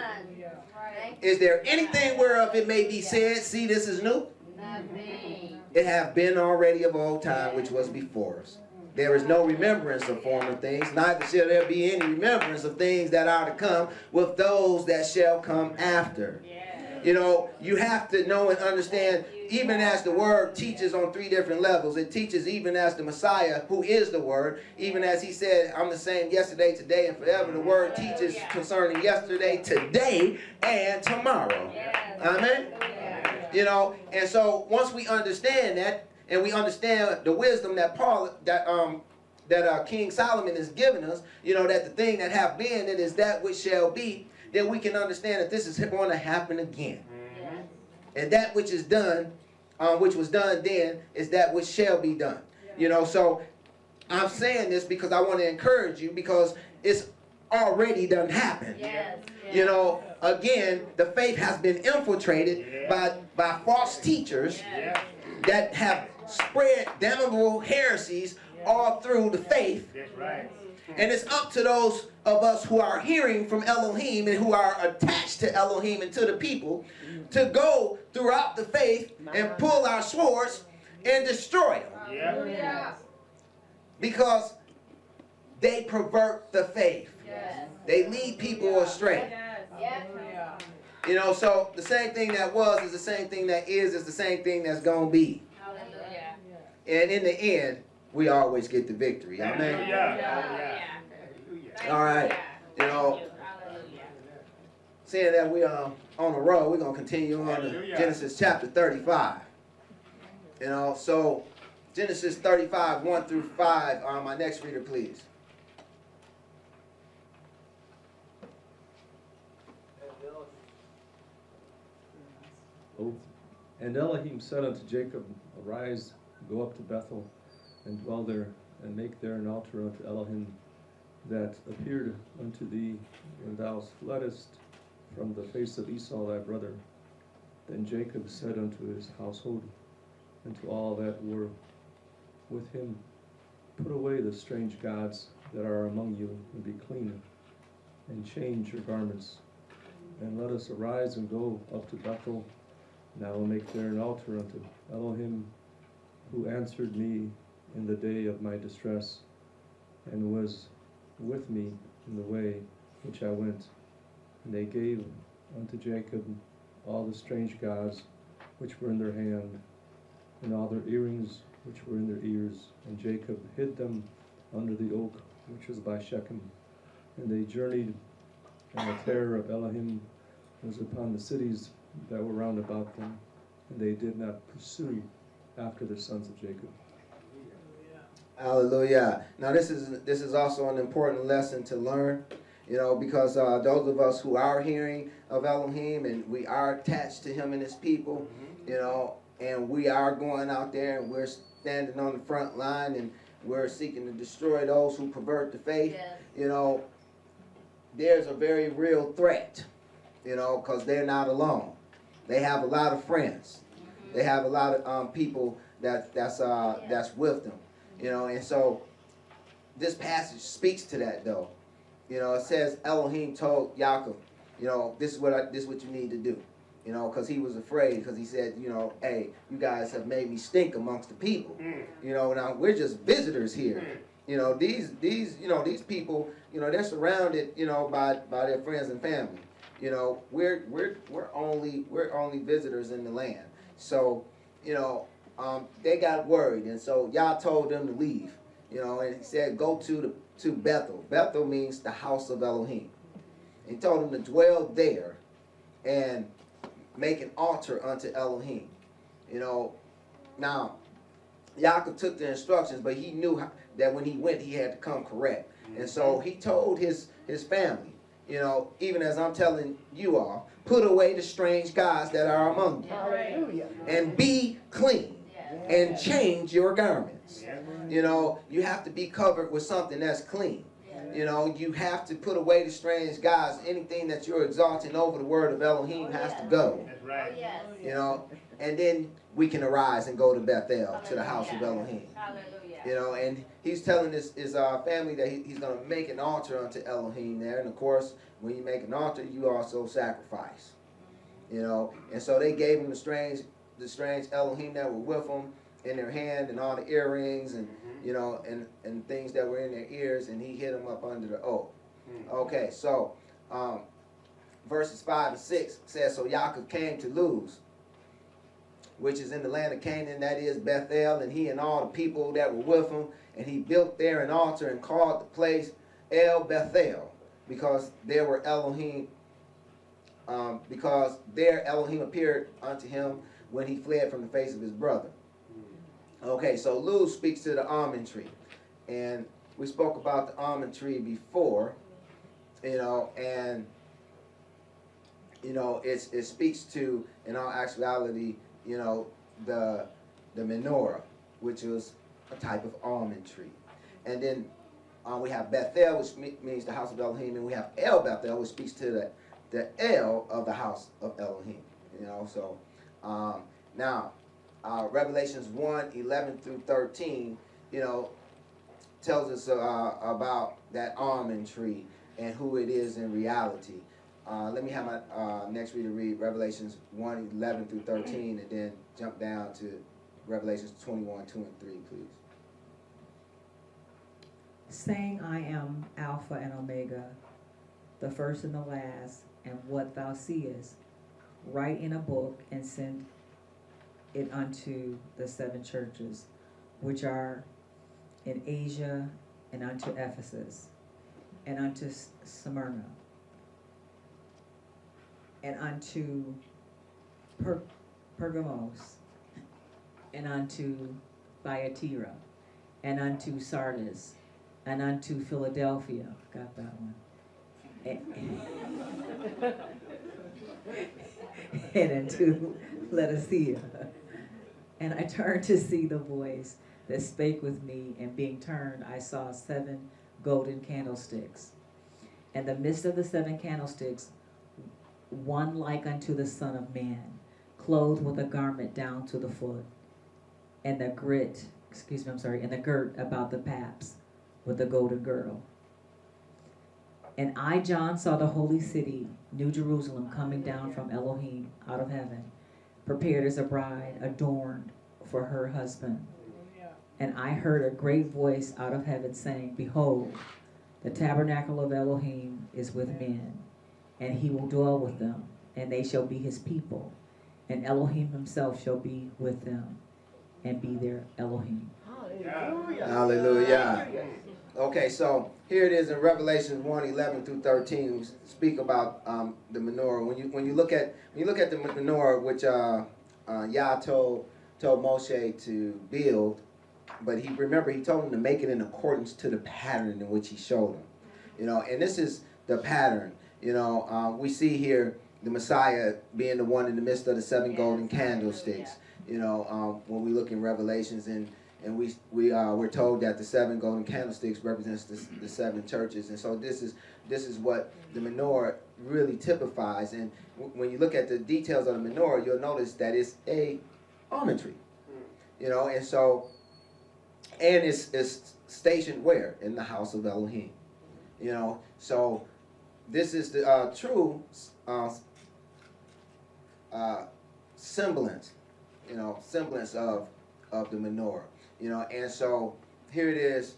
Is there anything whereof it may be said, see this is new? Nothing. It have been already of old time which was before us. There is no remembrance of former things, neither shall there be any remembrance of things that are to come with those that shall come after. You know, you have to know and understand, even as the word teaches on three different levels. It teaches even as the Messiah, who is the word, even as he said, I'm the same yesterday, today, and forever. The word teaches concerning yesterday, today, and tomorrow. Amen? You know, and so once we understand that, and we understand the wisdom that Paul, that um, that uh, King Solomon is giving us, you know, that the thing that have been, it is that which shall be, then we can understand that this is going to happen again. Mm-hmm. And that which is done, um, which was done then, is that which shall be done. Yeah. You know, so I'm saying this because I want to encourage you because it's already done happened. Yes. Yes. You know, again, the faith has been infiltrated yeah. by, by false teachers yeah. that have spread damnable heresies all through the faith. That's right. And it's up to those of us who are hearing from Elohim and who are attached to Elohim and to the people to go throughout the faith and pull our swords and destroy them. Yeah. Because they pervert the faith. Yes. They lead people astray. Yes. You know, so the same thing that was is the same thing that is is the same thing that's going to be. Hallelujah. And in the end, we always get the victory. Amen. Yeah. All right. You know, seeing that we are on the road, we're going to continue on to Genesis chapter 35. You know, so Genesis 35, 1 through 5. Uh, my next reader, please. oath. And Elohim said unto Jacob, Arise, go up to Bethel, and dwell there, and make there an altar unto Elohim that appeared unto thee when thou fleddest from the face of Esau thy brother. Then Jacob said unto his household, and to all that were with him, Put away the strange gods that are among you, and be clean, and change your garments. And let us arise and go up to Bethel, and I will make there an altar unto Elohim, who answered me in the day of my distress, and was with me in the way which I went. And they gave unto Jacob all the strange gods which were in their hand, and all their earrings which were in their ears. And Jacob hid them under the oak which was by Shechem. And they journeyed, and the terror of Elohim was upon the cities that were round about them, and they did not pursue after the sons of Jacob. Hallelujah. Now this is this is also an important lesson to learn, you know, because uh, those of us who are hearing of Elohim and we are attached to Him and His people, you know, and we are going out there and we're standing on the front line and we're seeking to destroy those who pervert the faith, Yes. you know, there's a very real threat, you know, because they're not alone. They have a lot of friends. They have a lot of um, people that that's uh, Yeah. that's with them, you know, and so this passage speaks to that though. You know, it says Elohim told Yaakov, you know, this is what I, this is what you need to do. You know, because he was afraid, because he said, you know, hey, you guys have made me stink amongst the people. You know, now we're just visitors here. You know, these these you know these people, you know, they're surrounded, you know, by by their friends and family. You know, we're we're we're only we're only visitors in the land. So, you know, um, they got worried, and so Yah told them to leave. You know, and he said, go to the to Bethel. Bethel means the house of Elohim. He told them to dwell there, and make an altar unto Elohim. You know, now Yaakov took the instructions, but he knew how, that when he went, he had to come correct. And so he told his his family, you know, even as I'm telling you all, put away the strange gods that are among you, Hallelujah. and be clean, and change your garments. You know, you have to be covered with something that's clean. You know, you have to put away the strange gods. Anything that you're exalting over the word of Elohim oh, has to go. Oh, yes. You know, and then we can arise and go to Bethel, to the house of Elohim. Hallelujah. You know, and he's telling his, his uh, family that he, he's going to make an altar unto Elohim there. And of course, when you make an altar, you also sacrifice. You know, and so they gave him the strange, the strange Elohim that were with them in their hand and all the earrings and you know and and things that were in their ears, and he hid them up under the oak. Okay, so um, verses five and six says, so Yaakov came to Luz, which is in the land of Canaan, that is Bethel, and he and all the people that were with him, and he built there an altar and called the place El Bethel, because there were Elohim, um, because there Elohim appeared unto him when he fled from the face of his brother. Okay, so Luz speaks to the almond tree, and we spoke about the almond tree before, you know, and you know, it's, it speaks to, in all actuality, you know, the the menorah, which is a type of almond tree. And then uh, we have Bethel, which me- means the house of Elohim, and we have El Bethel, which speaks to the, the El of the house of Elohim. You know, so um, now uh, Revelations 1, 11 through 13, you know, tells us uh, about that almond tree and who it is in reality. Uh, let me have my uh, next reader read Revelations 1, 11 through 13, and then jump down to Revelations 21, 2 and 3, please. saying, I am Alpha and Omega, the first and the last, and what thou seest, write in a book and send it unto the seven churches, which are in Asia, and unto Ephesus, and unto Smyrna, and unto per- Pergamos, and unto Thyatira, and unto Sardis, and unto Philadelphia. Got that one. And, unto see. And I turned to see the voice that spake with me, and being turned, I saw seven golden candlesticks. And the midst of the seven candlesticks, one like unto the Son of Man, clothed with a garment down to the foot, and the grit, excuse me, I'm sorry, and the girt about the paps with a golden girdle. And I, John, saw the holy city, New Jerusalem, coming down from Elohim out of heaven, prepared as a bride, adorned for her husband. And I heard a great voice out of heaven saying, Behold, the tabernacle of Elohim is with men, and he will dwell with them, and they shall be his people, and Elohim himself shall be with them, and be their Elohim. Hallelujah. Hallelujah. Okay, so here it is in Revelation 1, 11 through 13. We speak about um, the menorah. When you when you look at when you look at the menorah, which uh, uh, Yah told told Moshe to build, but he remember he told him to make it in accordance to the pattern in which he showed him. You know, and this is the pattern. You know, uh, we see here the Messiah being the one in the midst of the seven golden candlesticks. You know, um, when we look in Revelations and and we we uh, we're told that the seven golden candlesticks represents the, the seven churches, and so this is this is what the menorah really typifies. And w- when you look at the details of the menorah, you'll notice that it's a almond tree, you know, and so and it's it's stationed where in the house of Elohim, you know. So this is the uh, true uh, uh, semblance, you know, semblance of of the menorah. You know, and so here it is.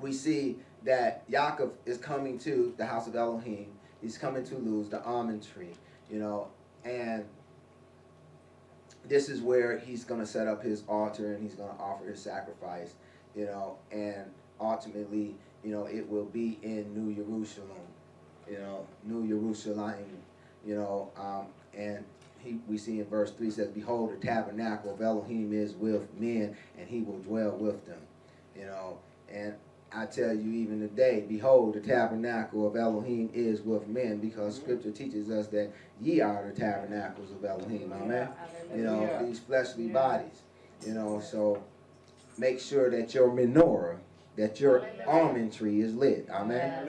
We see that Yaakov is coming to the house of Elohim. He's coming to Luz the almond tree. You know, and this is where he's going to set up his altar and he's going to offer his sacrifice. You know, and ultimately, you know, it will be in New Jerusalem. You know, New Jerusalem. You know, um, and he, we see in verse 3 says, Behold, the tabernacle of Elohim is with men, and he will dwell with them. You know, and I tell you even today, behold, the tabernacle of Elohim is with men, because scripture teaches us that ye are the tabernacles of Elohim. Amen. You know, these fleshly bodies. You know, so make sure that your menorah, that your almond tree is lit. Amen.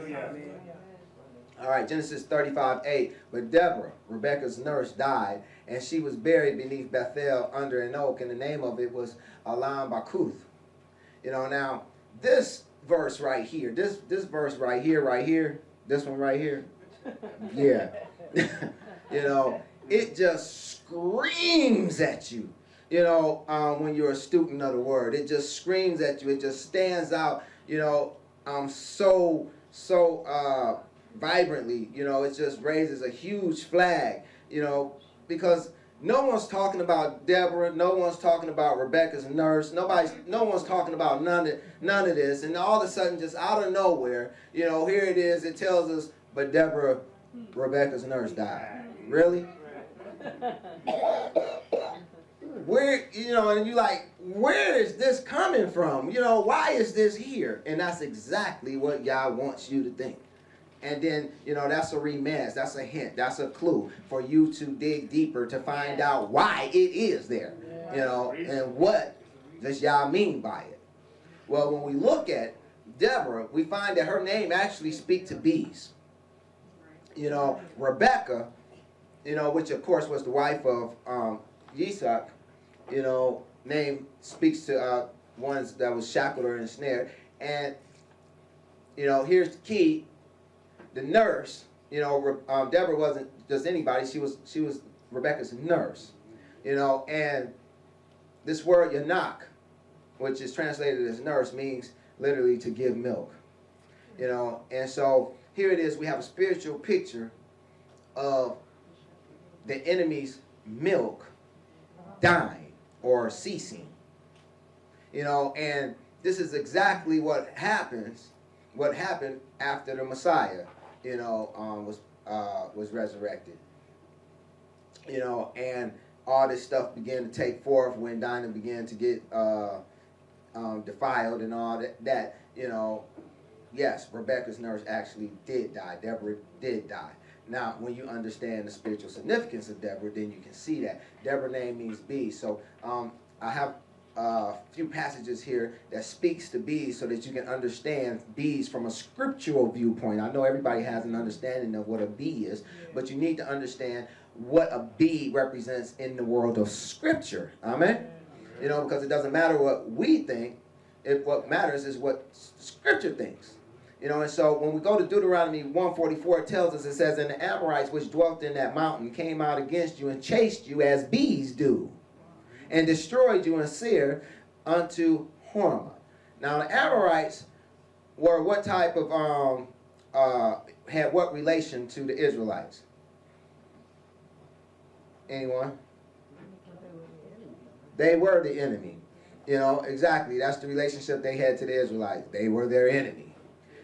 All right, Genesis 35, 8. But Deborah, Rebekah's nurse, died, and she was buried beneath Bethel under an oak, and the name of it was Allon Bachuth. You know, now, this verse right here, this this verse right here, right here, this one right here, yeah. you know, it just screams at you. You know, um, when you're a student of the word, it just screams at you. It just stands out. You know, um, so so uh, vibrantly. You know, it just raises a huge flag. You know, because no one's talking about Deborah. No one's talking about Rebecca's nurse. Nobody's. No one's talking about none of none of this. And all of a sudden, just out of nowhere, you know, here it is. It tells us, but Deborah, Rebecca's nurse died. Really? Where you know, and you like, where is this coming from? You know, why is this here? And that's exactly what Yah wants you to think. And then, you know, that's a remez, that's a hint, that's a clue for you to dig deeper to find out why it is there. You know, and what does Yah mean by it? Well, when we look at Deborah, we find that her name actually speaks to bees. You know, Rebecca, you know, which of course was the wife of um, Yitzhak, you know, name speaks to uh, ones that was shackled or ensnared. And, you know, here's the key. The nurse, you know, um, Deborah wasn't just anybody. She was she was Rebecca's nurse, you know. And this word yanak, which is translated as nurse, means literally to give milk, you know. And so here it is. We have a spiritual picture of the enemy's milk dying or ceasing. You know, and this is exactly what happens, what happened after the Messiah, you know, um, was uh, was resurrected. You know, and all this stuff began to take forth when Dinah began to get uh, um, defiled and all that, that. You know, yes, Rebecca's nurse actually did die. Deborah did die. Now, when you understand the spiritual significance of Deborah, then you can see that. Deborah name means bees. So um, I have a few passages here that speaks to bees so that you can understand bees from a scriptural viewpoint. I know everybody has an understanding of what a bee is, but you need to understand what a bee represents in the world of scripture. Amen? You know, because it doesn't matter what we think, it, what matters is what scripture thinks. You know, and so when we go to Deuteronomy 144, it tells us, it says, And the Amorites which dwelt in that mountain came out against you and chased you as bees do, and destroyed you in Seir unto Hormah. Now the Amorites were what type of, um, uh, had what relation to the Israelites? Anyone? They were the enemy. You know, exactly. That's the relationship they had to the Israelites. They were their enemy.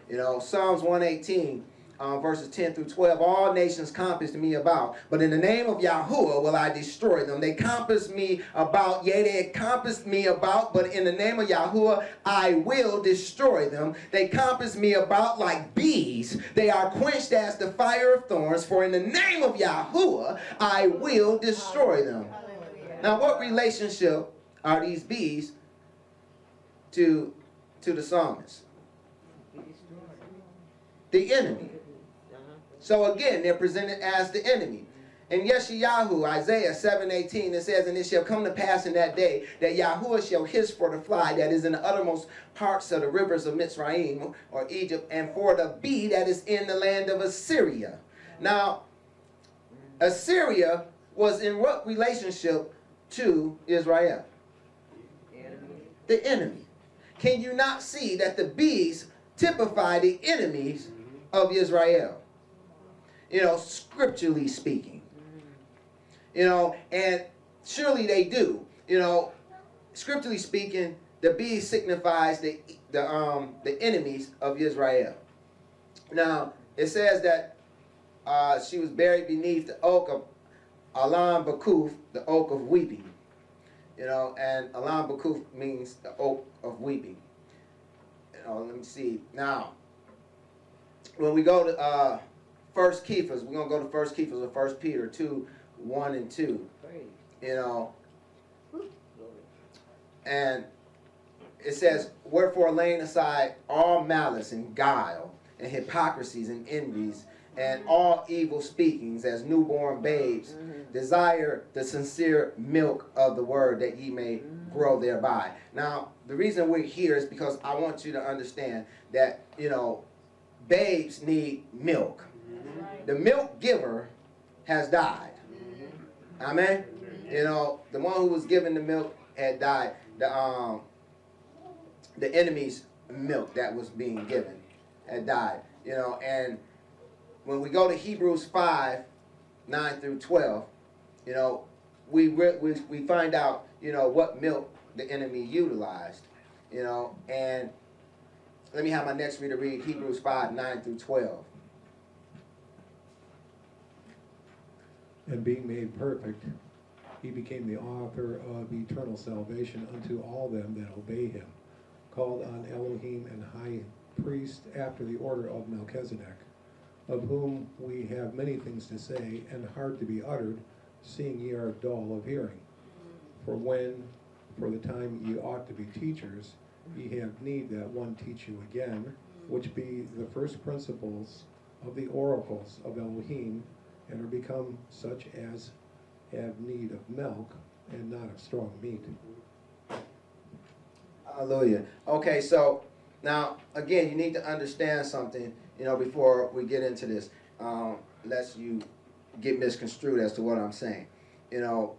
You know, Psalms 118, um, verses 10 through 12, all nations compassed me about, but in the name of Yahuwah will I destroy them. They compassed me about, yea, they compassed me about, but in the name of Yahuwah I will destroy them. They compassed me about like bees. They are quenched as the fire of thorns, for in the name of Yahuwah I will destroy them. Now, what relationship are these bees to, to the psalmist? The enemy. So again, they're presented as the enemy. In Yeshayahu, Isaiah 7:18, it says, And it shall come to pass in that day that Yahuwah shall hiss for the fly that is in the uttermost parts of the rivers of Mitzrayim or Egypt, and for the bee that is in the land of Assyria. Now, Assyria was in what relationship to Israel? The enemy. Can you not see that the bees typify the enemies of Israel? You know, scripturally speaking. You know, and surely they do. You know, scripturally speaking, the bee signifies the the um the enemies of Israel. Now it says that uh, she was buried beneath the oak of Alam Bakuf, the oak of weeping. You know, and Alam Bakuf means the oak of weeping. You know, let me see. Now, when we go to uh, First Kephas, we're gonna go to First Kephas or First Peter two, one and two. You know, and it says, "Wherefore, laying aside all malice and guile and hypocrisies and envies." and all evil speakings as newborn babes. Mm-hmm. Desire the sincere milk of the word that ye may mm-hmm. grow thereby. Now, the reason we're here is because I want you to understand that, you know, babes need milk. Mm-hmm. The milk giver has died. Amen. You know, the one who was given the milk had died. The um the enemy's milk that was being given had died. You know, and when we go to Hebrews 5, 9 through 12, you know, we, we, we find out, you know, what milk the enemy utilized, you know, and let me have my next reader read Hebrews 5, 9 through 12. And being made perfect, he became the author of eternal salvation unto all them that obey him, called on Elohim and high priest after the order of Melchizedek of whom we have many things to say and hard to be uttered, seeing ye are dull of hearing. For when, for the time ye ought to be teachers, ye have need that one teach you again, which be the first principles of the oracles of Elohim, and are become such as have need of milk and not of strong meat. Hallelujah. Okay, so now again, you need to understand something you know, before we get into this, um, lest you get misconstrued as to what I'm saying. You know,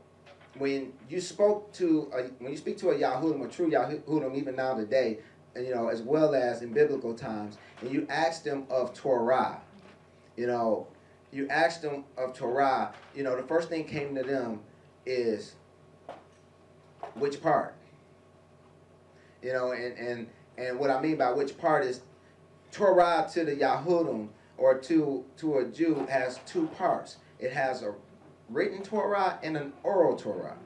when you spoke to, a, when you speak to a Yahudim, a true Yahudim, even now today, and, you know, as well as in biblical times, and you ask them of Torah, you know, you ask them of Torah, you know, the first thing came to them is which part? You know, and, and, and what I mean by which part is Torah to the Yahudim or to, to a Jew has two parts. It has a written Torah and an oral Torah.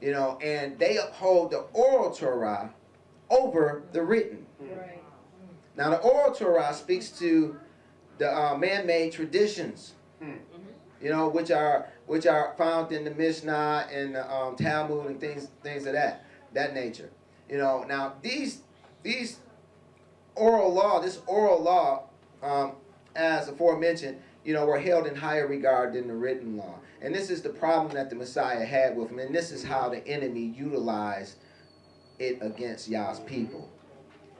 You know, and they uphold the oral Torah over the written. Right. Now, the oral Torah speaks to the uh, man-made traditions, you know, which are which are found in the Mishnah and the um, Talmud and things things of that that nature. You know, now these these oral law, this oral law, um, as aforementioned, you know, were held in higher regard than the written law. And this is the problem that the Messiah had with them, And this is how the enemy utilized it against Yah's people.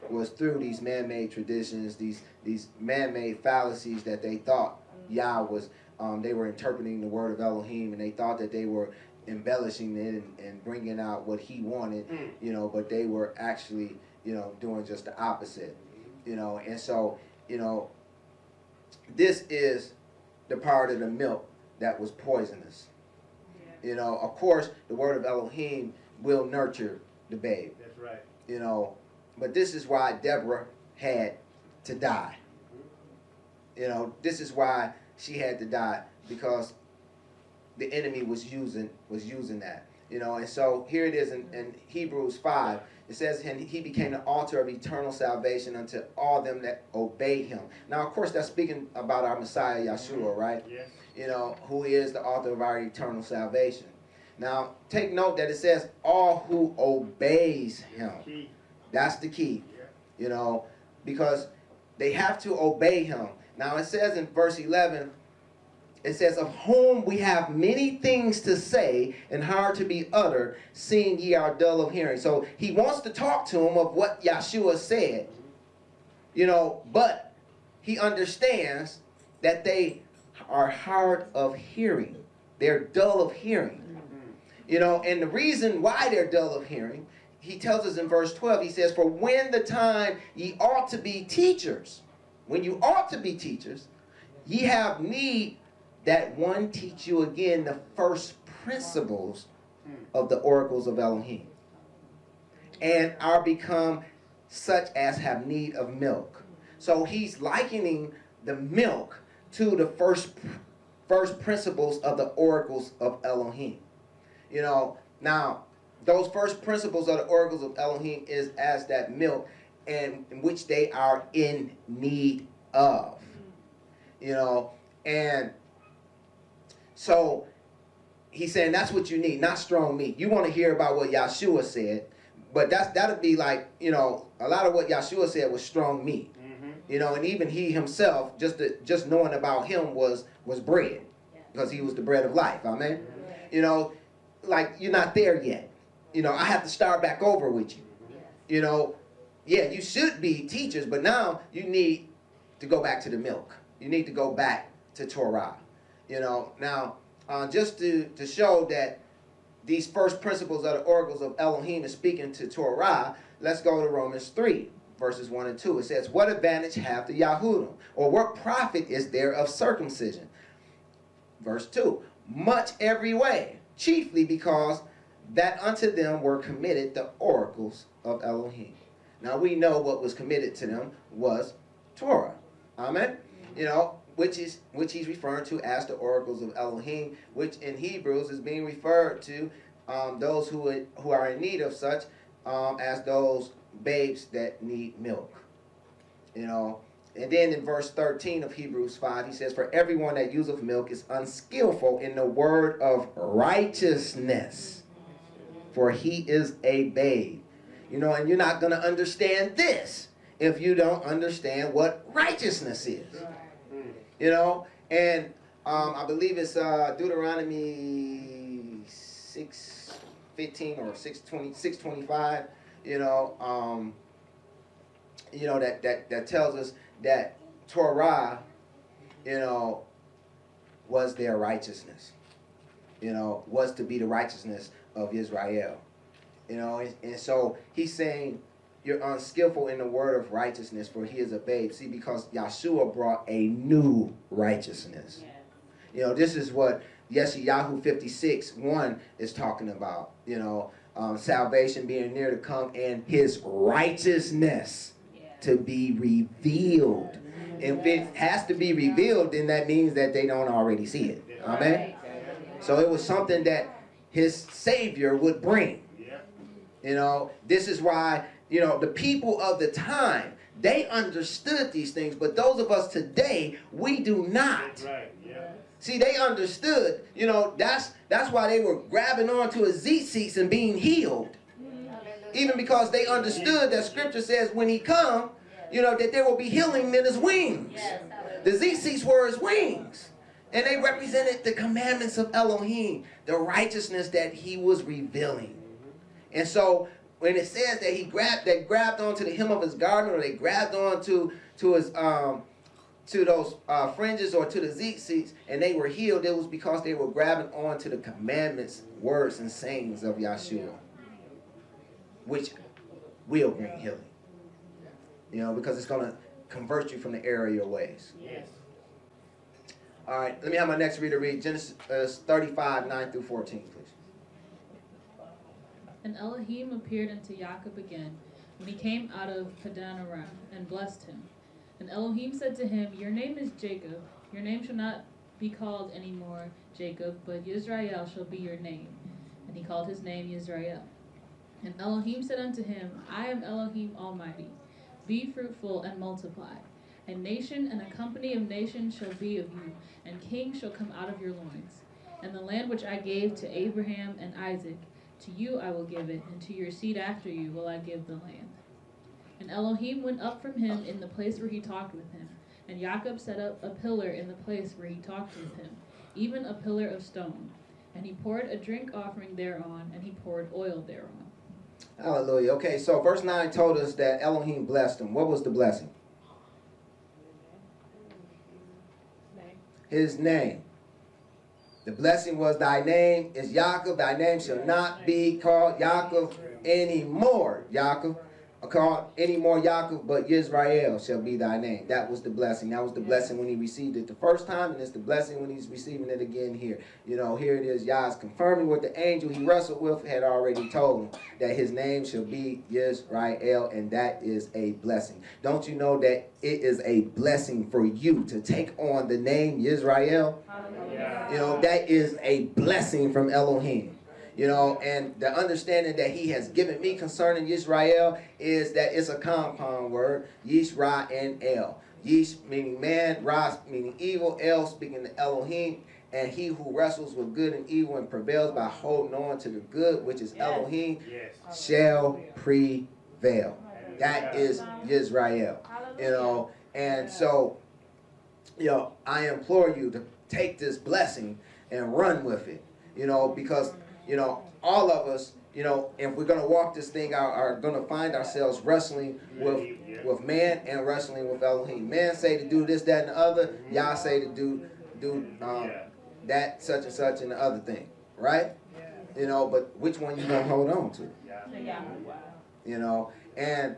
Was through these man-made traditions, these these man-made fallacies that they thought Yah was. Um, they were interpreting the word of Elohim, and they thought that they were embellishing it and, and bringing out what he wanted, you know. But they were actually, you know, doing just the opposite, you know. And so, you know, this is the part of the milk that was poisonous. You know, of course, the word of Elohim will nurture the babe. That's right. You know, but this is why Deborah had to die. You know, this is why she had to die because the enemy was using was using that. You know, and so here it is in, in Hebrews five. It says, "And he became the altar of eternal salvation unto all them that obey him." Now, of course, that's speaking about our Messiah Yeshua, right? Yes. you know, who is the author of our eternal salvation. Now, take note that it says all who obeys him. That's the key, Yeah. you know, because they have to obey him. Now, it says in verse 11, it says, Of whom we have many things to say and hard to be uttered, seeing ye are dull of hearing. So he wants to talk to him of what Yeshua said, you know, but he understands that they are hard of hearing. They're dull of hearing. Mm-hmm. You know, and the reason why they're dull of hearing, he tells us in verse 12, he says, For when the time ye ought to be teachers, when you ought to be teachers, ye have need that one teach you again the first principles of the oracles of Elohim, and are become such as have need of milk. So he's likening the milk to the first first principles of the oracles of Elohim. You know, now those first principles of the oracles of Elohim is as that milk and which they are in need of. You know, and so he's saying that's what you need, not strong meat. You want to hear about what Yahshua said, but that's that'd be like, you know, a lot of what Yahshua said was strong meat. Mm-hmm. You know, and even he himself, just the, just knowing about him was was bread, because he was the bread of life. Amen. You know, like you're not there yet. You know, I have to start back over with you. You know, yeah, you should be teachers, but now you need to go back to the milk. You need to go back to Torah. You know, now uh, just to to show that these first principles of the oracles of Elohim is speaking to Torah, let's go to Romans 3, verses 1 and 2. It says, What advantage have the Yahudim? Or what profit is there of circumcision? Verse 2 Much every way, chiefly because that unto them were committed the oracles of Elohim. Now we know what was committed to them was Torah. Amen? You know, which is which he's referring to as the oracles of Elohim, which in Hebrews is being referred to um, those who who are in need of such um, as those babes that need milk. You know, and then in verse 13 of Hebrews 5, he says, For everyone that useth milk is unskillful in the word of righteousness, for he is a babe. You know, and you're not going to understand this if you don't understand what righteousness is. You know, and um, I believe it's uh, Deuteronomy six fifteen or 620, 625, you know, um, you know, that, that, that tells us that Torah, you know, was their righteousness, you know, was to be the righteousness of Israel. You know, and, and so he's saying, You're unskillful in the word of righteousness, for he is a babe. See, because Yahshua brought a new righteousness. You know, this is what Yeshayahu 56 1 is talking about. You know, um, salvation being near to come and his righteousness to be revealed. If it has to be revealed, then that means that they don't already see it. Amen. So it was something that his Savior would bring. Yeah. You know, this is why you know, the people of the time, they understood these things, but those of us today, we do not. Right, yeah. See, they understood, you know, that's that's why they were grabbing onto a tzitzit and being healed. Even because they understood that scripture says when he come, you know, that there will be healing in his wings. The tzitzit were his wings. And they represented the commandments of Elohim, the righteousness that he was revealing. And so when it says that he grabbed they grabbed onto the hem of his garment or they grabbed onto to his um to those uh, fringes or to the seats and they were healed, it was because they were grabbing onto the commandments, words, and sayings of Yahshua, which will bring healing. You know, because it's going to convert you from the error of your ways. Yes. All right, let me have my next reader read Genesis uh, 35, 9 through 14, please. And Elohim appeared unto Jacob again when he came out of Padan Aram, and blessed him. And Elohim said to him, Your name is Jacob. Your name shall not be called any more Jacob, but Israel shall be your name. And he called his name Yisrael. And Elohim said unto him, I am Elohim Almighty. Be fruitful and multiply. A nation and a company of nations shall be of you, and kings shall come out of your loins. And the land which I gave to Abraham and Isaac, to you I will give it, and to your seed after you will I give the land. And Elohim went up from him in the place where he talked with him. And Jacob set up a pillar in the place where he talked with him, even a pillar of stone. And he poured a drink offering thereon, and he poured oil thereon. Hallelujah. Okay, so verse 9 told us that Elohim blessed him. What was the blessing? His name. The blessing was, Thy name is Yaakov. Thy name shall not be called Yaakov anymore. Yaakov called any more Yaakov, but Yisrael shall be thy name. That was the blessing. That was the blessing when he received it the first time, and it's the blessing when he's receiving it again here. You know, here it is. Yah's confirming what the angel he wrestled with had already told him that his name shall be Yisrael, and that is a blessing. Don't you know that it is a blessing for you to take on the name Yisrael? Yeah. You know, that is a blessing from Elohim. You know, and the understanding that he has given me concerning Yisrael is that it's a compound word, Yishra and El. Yish meaning man, Ra meaning evil, El speaking to Elohim, and he who wrestles with good and evil and prevails by holding on to the good, which is Elohim, Yes. shall prevail. That is Yisrael. You know, and so, you know, I implore you to take this blessing and run with it. You know, because you know, all of us, you know, if we're gonna walk this thing out, are gonna find ourselves wrestling with with man and wrestling with Elohim. Man say to do this, that, and the other. Yah say to do do um, that, such and such, and the other thing, right? You know, but which one you gonna hold on to? You know, and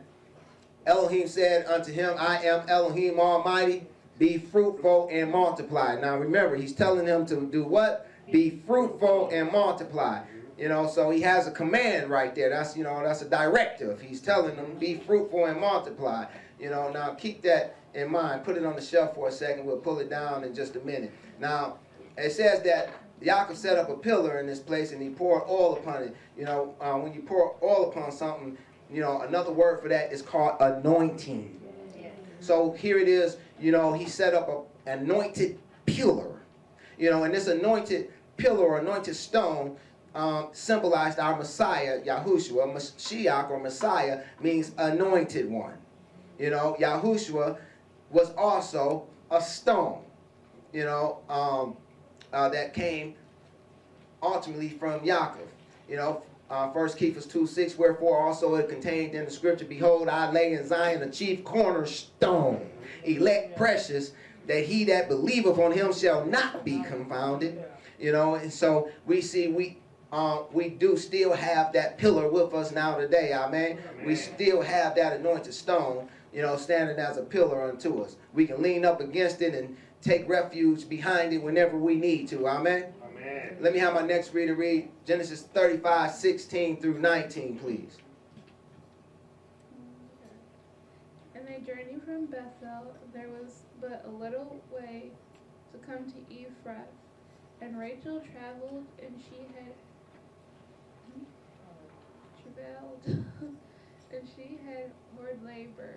Elohim said unto him, I am Elohim Almighty. Be fruitful and multiply. Now remember, he's telling them to do what? Be fruitful and multiply. You know, so he has a command right there. That's you know, that's a directive. He's telling them be fruitful and multiply. You know, now keep that in mind. Put it on the shelf for a second. We'll pull it down in just a minute. Now, it says that Yaakov set up a pillar in this place and he poured oil upon it. You know, uh, when you pour oil upon something, you know, another word for that is called anointing. So here it is, you know, he set up a anointed pillar. You know, and this anointed pillar or anointed stone um, symbolized our Messiah, Yahushua. Mashiach or Messiah means anointed one. You know, Yahushua was also a stone, you know, um, uh, that came ultimately from Yaakov. You know, uh, First Kephas 2 6, wherefore also it contained in the scripture, Behold, I lay in Zion a chief cornerstone, elect precious, that he that believeth on him shall not be confounded. You know, and so we see we uh, we do still have that pillar with us now today, amen. We still have that anointed stone, you know, standing as a pillar unto us. We can lean up against it and take refuge behind it whenever we need to, amen. Amen. Let me have my next reader read Genesis 35, 16 through 19, please. And they journeyed from Bethel. There was but a little way to come to Ephrath. And Rachel traveled, and she had travailed and she had hard labor.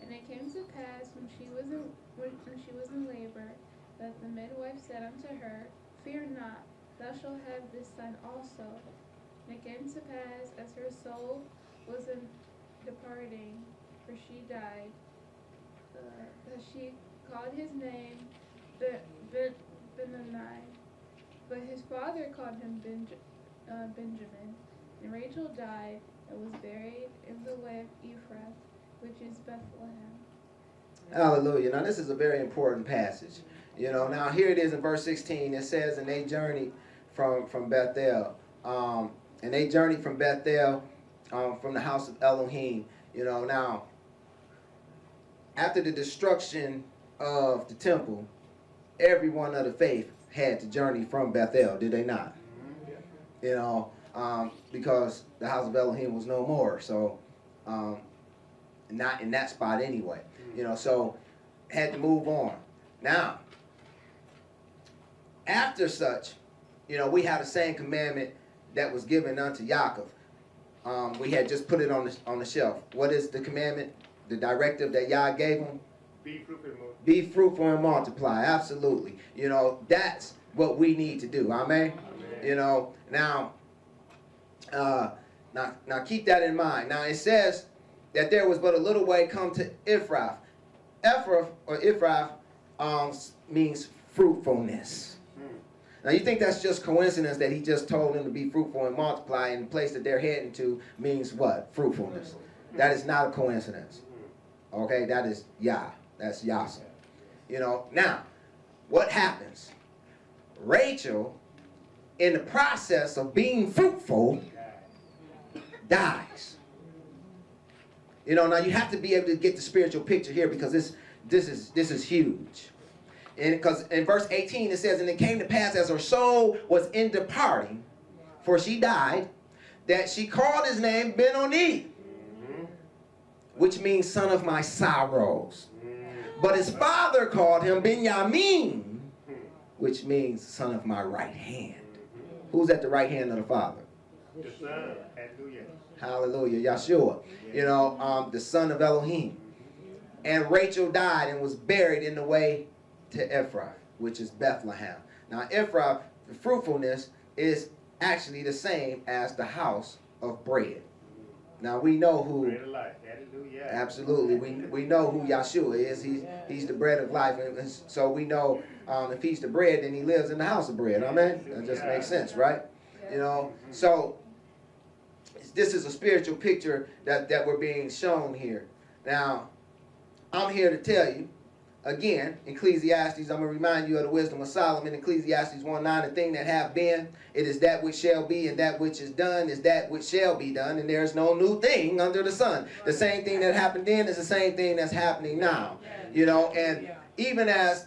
And it came to pass when she was in when, when she was in labor that the midwife said unto her, Fear not, thou shalt have this son also. And it came to pass as her soul was in departing, for she died, uh, that she called his name Ben Ben Benani. But his father called him uh, Benjamin. And Rachel died and was buried in the way of Ephrath, which is Bethlehem. Hallelujah. Now, this is a very important passage. You know, now here it is in verse 16. It says, and they journeyed from, from Bethel. Um, and they journeyed from Bethel um, from the house of Elohim. You know, now, after the destruction of the temple, everyone of the faith had to journey from Bethel, did they not? You know, um, because the house of Elohim was no more. So, um, not in that spot anyway. You know, so had to move on. Now, after such, you know, we have the same commandment that was given unto Yaakov. Um, we had just put it on the on the shelf. What is the commandment? The directive that Yah gave him? Be fruitful and multiply. Be fruitful and multiply. Absolutely. You know, that's what we need to do. Amen. You know, now, uh, now, now keep that in mind. Now it says that there was but a little way come to Ephrath. Ephrath or Ephrath um, means fruitfulness. Now you think that's just coincidence that he just told them to be fruitful and multiply, and the place that they're heading to means what? Fruitfulness. That is not a coincidence. Okay, that is Yah. That's Yasa. You know, now, what happens? Rachel, in the process of being fruitful, dies. You know, now you have to be able to get the spiritual picture here because this this is this is huge. And because in verse 18 it says, And it came to pass as her soul was in departing, for she died, that she called his name Benoni, which means son of my sorrows. But his father called him Benjamin, which means son of my right hand. Who's at the right hand of the father? The son. Hallelujah. Hallelujah, Yeshua. You know, um, the son of Elohim. And Rachel died and was buried in the way to Ephrath, which is Bethlehem. Now, Ephrath, the fruitfulness, is actually the same as the house of bread. Now we know who Bread of life. Hallelujah. Absolutely. We, we know who Yeshua is. He's, he's the bread of life. And and so we know um, if he's the bread, then he lives in the house of bread. Amen? That just makes sense, right? You know, so this is a spiritual picture that, that we're being shown here. Now, I'm here to tell you, again, Ecclesiastes, I'm going to remind you of the wisdom of Solomon, Ecclesiastes 1 9, the thing that have been, it is that which shall be, and that which is done is that which shall be done, and there is no new thing under the sun. The same thing that happened then is the same thing that's happening now. You know, and even as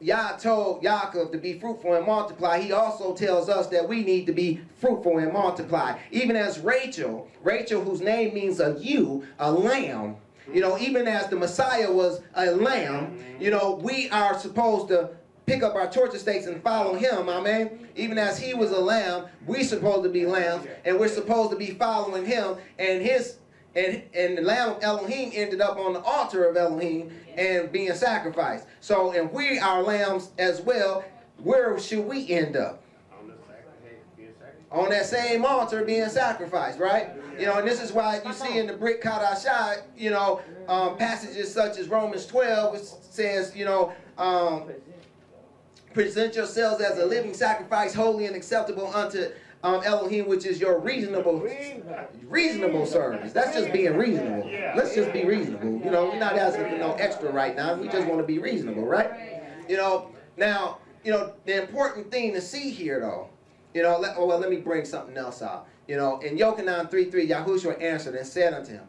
Yah told Yaakov to be fruitful and multiply, he also tells us that we need to be fruitful and multiply. Even as Rachel, Rachel whose name means a ewe, a lamb, you know, even as the Messiah was a lamb, you know, we are supposed to pick up our torture stakes and follow him, amen. Even as he was a lamb, we're supposed to be lambs, and we're supposed to be following him, and his and and the lamb of Elohim ended up on the altar of Elohim and being sacrificed. So, and we are lambs as well. Where should we end up? On the sacrifice. Being sacrificed. On that same altar being sacrificed, right? You know, and this is why you see in the Brit Hadashah, you know, um, passages such as Romans 12, which says, you know, um, present yourselves as a living sacrifice, holy and acceptable unto um, Elohim, which is your reasonable, reasonable service. That's just being reasonable. Let's just be reasonable. You know, we're not asking for no extra right now. We just want to be reasonable, right? You know, now, you know, the important thing to see here, though, you know, let, oh, well, let me bring something else out. You know, in Yochanan 3 3, Yahushua answered and said unto him,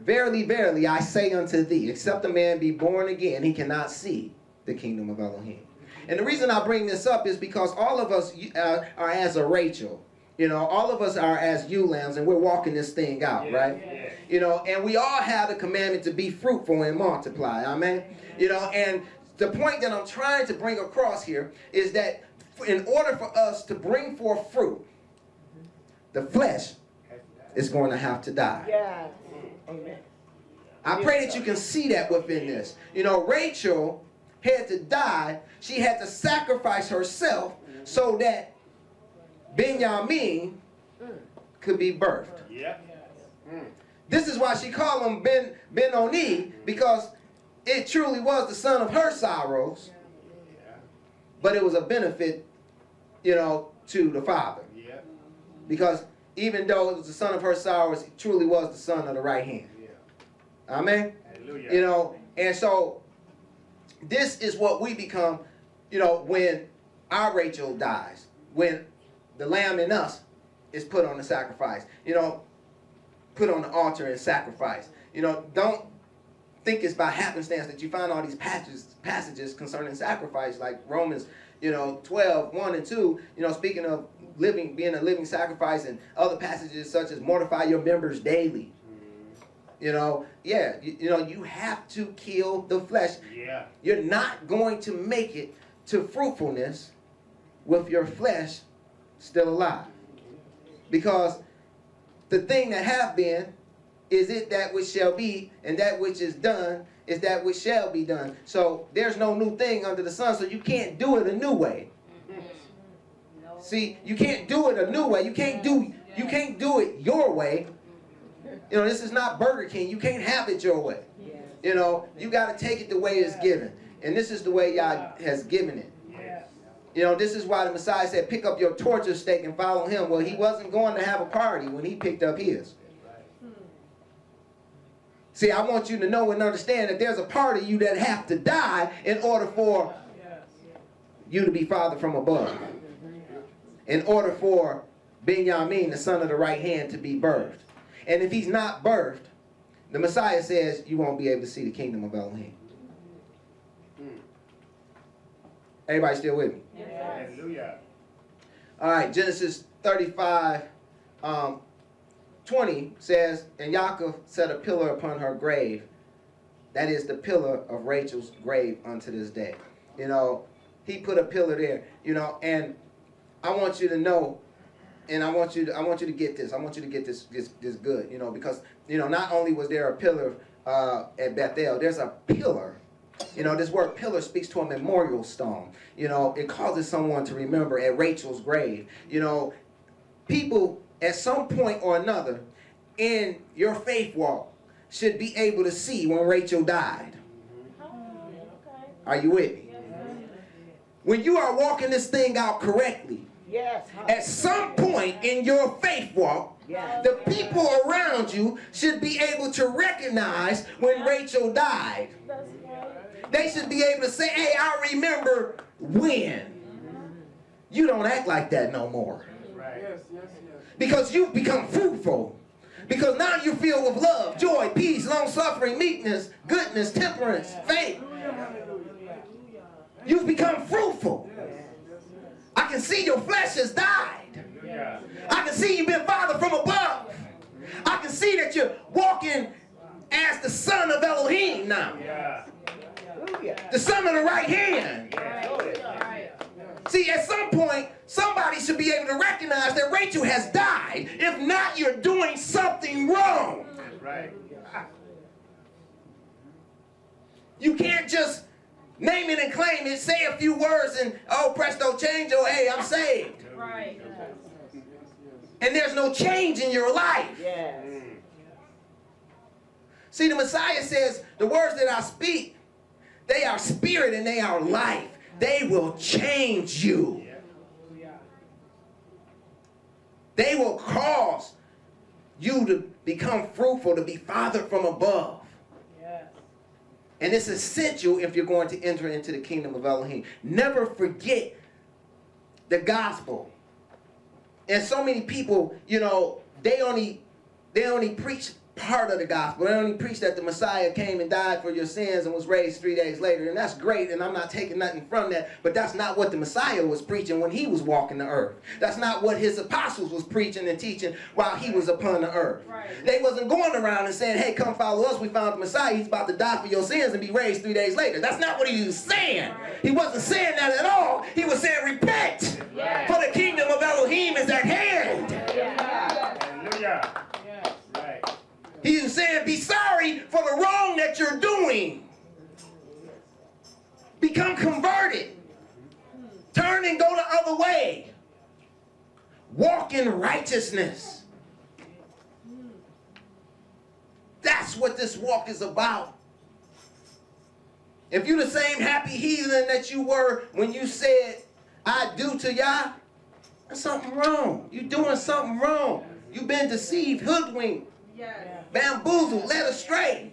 Verily, verily, I say unto thee, except a man be born again, he cannot see the kingdom of Elohim. And the reason I bring this up is because all of us uh, are as a Rachel. You know, all of us are as ewe lambs, and we're walking this thing out, right? You know, and we all have the commandment to be fruitful and multiply. Amen. You know, and the point that I'm trying to bring across here is that in order for us to bring forth fruit, the flesh is going to have to die. Yeah. Amen. I pray that you can see that within this. You know, Rachel had to die. She had to sacrifice herself so that Benjamin could be birthed. Yep. This is why she called him Ben Benoni because it truly was the son of her sorrows, but it was a benefit, you know, to the father. Yep. Because even though it was the son of her sorrows, it truly was the son of the right hand. Yeah. Amen. Hallelujah. You know, and so this is what we become, you know, when our Rachel dies, when the lamb in us is put on the sacrifice, you know, put on the altar and sacrifice. You know, don't think it's by happenstance that you find all these passages, passages concerning sacrifice, like Romans, you know, 12, 1 and 2, you know, speaking of living, being a living sacrifice, and other passages such as mortify your members daily. You know, yeah, you, you know, you have to kill the flesh. Yeah. You're not going to make it to fruitfulness with your flesh still alive. Because the thing that have been is it that which shall be, and that which is done is that which shall be done. So there's no new thing under the sun, so you can't do it a new way. Mm-hmm. See, you can't do it a new way. You can't do you can't do it your way. You know, this is not Burger King. You can't have it your way. You know, you got to take it the way it's given. And this is the way God has given it. You know, this is why the Messiah said, pick up your torture stake and follow him. Well, he wasn't going to have a party when he picked up his. See, I want you to know and understand that there's a part of you that have to die in order for you to be father from above. In order for Benjamin, the son of the right hand, to be birthed. And if he's not birthed, the Messiah says you won't be able to see the kingdom of Elohim. Everybody still with me? Yes. Hallelujah. All right, Genesis 35, um, 20 says, And Yaakov set a pillar upon her grave. That is the pillar of Rachel's grave unto this day. You know, he put a pillar there, you know, and I want you to know, and I want you to, I want you to get this. I want you to get this, this, this good, you know, because, you know, not only was there a pillar uh, at Bethel, there's a pillar you know, this word pillar speaks to a memorial stone. You know, it causes someone to remember at Rachel's grave. You know, people at some point or another in your faith walk should be able to see when Rachel died. Oh, are you with me? When you are walking this thing out correctly, Yes. at some point in your faith walk, Yes. the people around you should be able to recognize when Rachel died. They should be able to say, hey, I remember when. Mm-hmm. You don't act like that no more. Right. Yes, yes, yes. Because you've become fruitful. Because now you're filled with love, joy, peace, long suffering, meekness, goodness, temperance, faith. You've become fruitful. I can see your flesh has died. I can see you've been fathered from above. I can see that you're walking as the son of Elohim now. The son of the right hand. See, at some point, somebody should be able to recognize that Rachel has died. If not, you're doing something wrong. Right. You can't just name it and claim it, say a few words, and oh, presto change, oh, hey, I'm saved. Right. And there's no change in your life. Yes. See, the Messiah says, the words that I speak, they are spirit and they are life. They will change you. They will cause you to become fruitful, to be fathered from above. And it's essential if you're going to enter into the kingdom of Elohim. Never forget the gospel. And so many people, you know, they only they only preach part of the gospel. They only preach that the Messiah came and died for your sins and was raised three days later. And that's great, and I'm not taking nothing from that. But that's not what the Messiah was preaching when he was walking the earth. That's not what his apostles was preaching and teaching while he was upon the earth. They wasn't going around and saying, hey, come follow us. We found the Messiah. He's about to die for your sins and be raised three days later. That's not what he was saying. He wasn't saying that at all. He was saying, repent, for the kingdom of Elohim is at hand. Hallelujah. Right. He was saying, be sorry for the wrong that you're doing. Become converted. Turn and go the other way. Walk in righteousness. That's what this walk is about. If you're the same happy heathen that you were when you said, I do to Yah, there's something wrong. You're doing something wrong. You've been deceived, hoodwinked, bamboozled, led astray.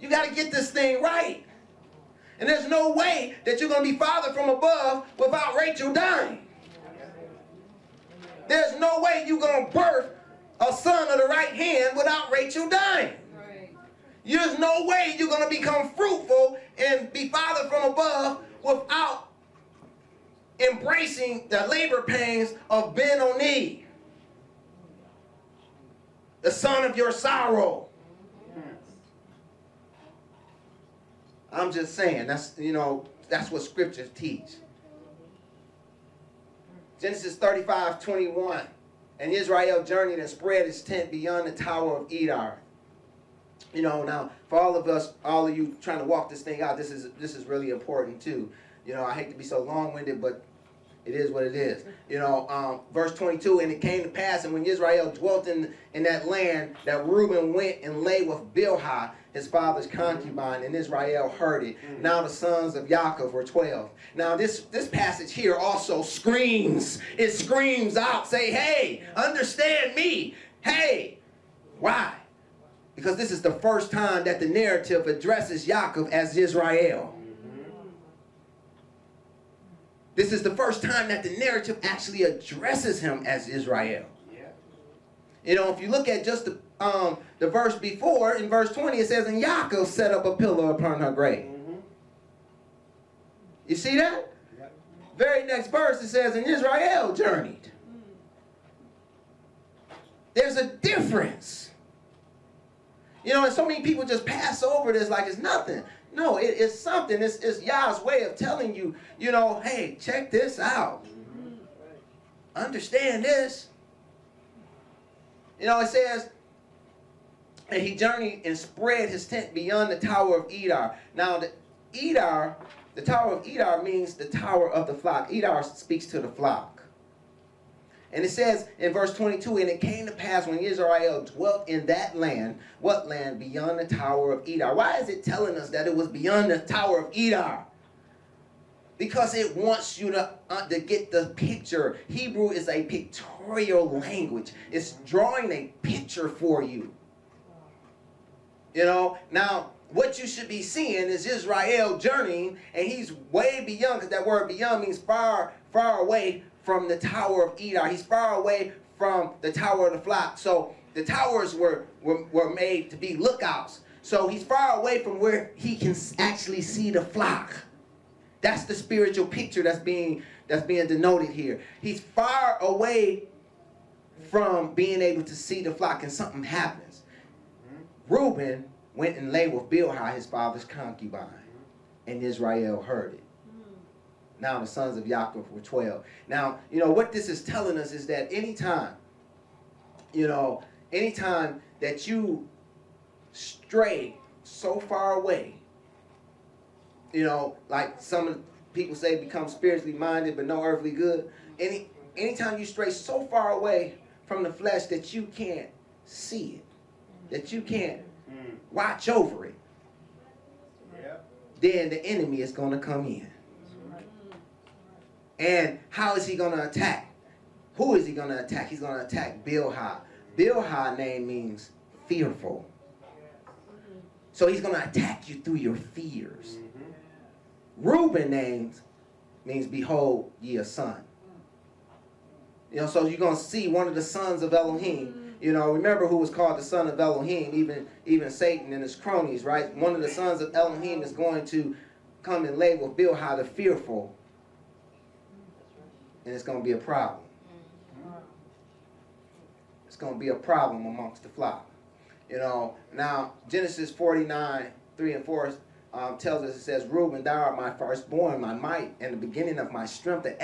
You got to get this thing right. And there's no way that you're going to be fathered from above without Rachel dying. There's no way you're going to birth a son of the right hand without Rachel dying. There's no way you're going to become fruitful and be fathered from above without embracing the labor pains of Ben Oni, the son of your sorrow. I'm just saying, that's, you know, that's what scriptures teach. Genesis 35, 21. And Israel journeyed and spread his tent beyond the tower of Edar. You know, now for all of us, all of you trying to walk this thing out, this is this is really important too. You know, I hate to be so long-winded, but it is what it is. You know, um, verse 22, and it came to pass, and when Israel dwelt in, in that land, that Reuben went and lay with Bilhah, his father's concubine, and Israel heard it. Now the sons of Yaakov were 12. Now this, this passage here also screams, it screams out, say, hey, understand me. Hey, why? Because this is the first time that the narrative addresses Yaakov as Israel. This is the first time that the narrative actually addresses him as Israel. You know, if you look at just the um, the verse before, in verse 20, it says, And Yaakov set up a pillar upon her grave. You see that? Very next verse, it says, And Israel journeyed. There's a difference. You know, and so many people just pass over this like it's nothing. No, it, it's something. It's, it's Yah's way of telling you, you know, hey, check this out. Understand this. You know, it says, and he journeyed and spread his tent beyond the tower of Edar. Now, the Edar, the tower of Edar means the tower of the flock. Edar speaks to the flock. And it says in verse 22, and it came to pass when Israel dwelt in that land, what land? Beyond the tower of Edar. Why is it telling us that it was beyond the tower of Edar? Because it wants you to, uh, to get the picture. Hebrew is a pictorial language. It's drawing a picture for you. You know, now what you should be seeing is Israel journeying, and he's way beyond, because that word beyond means far, far away from the Tower of Edar. He's far away from the Tower of the Flock. So the towers were, were, were made to be lookouts. So he's far away from where he can actually see the flock. That's the spiritual picture that's being that's being denoted here. He's far away from being able to see the flock, and something happens. Reuben went and lay with Bilhah, his father's concubine, and Israel heard it. Now the sons of Yaakov were 12. Now, you know, what this is telling us is that anytime, you know, anytime that you stray so far away, you know, like some of people say become spiritually minded but no earthly good. Any anytime you stray so far away from the flesh that you can't see it, that you can't mm. watch over it, then the enemy is going to come in. And how is he going to attack? Who is he going to attack? He's going to attack Bilhah. Bilhah name means fearful. So he's going to attack you through your fears. Mm-hmm. Reuben names means behold ye a son. You know, so you're going to see one of the sons of Elohim. Mm-hmm. You know, remember who was called the son of Elohim, even, even Satan and his cronies, right? One of the sons of Elohim is going to come and lay with Bilhah the fearful. And it's going to be a problem. It's going to be a problem amongst the flock. You know, now Genesis 49, 3 and 4 um, tells us, it says, Reuben, thou art my firstborn, my might, and the beginning of my strength, the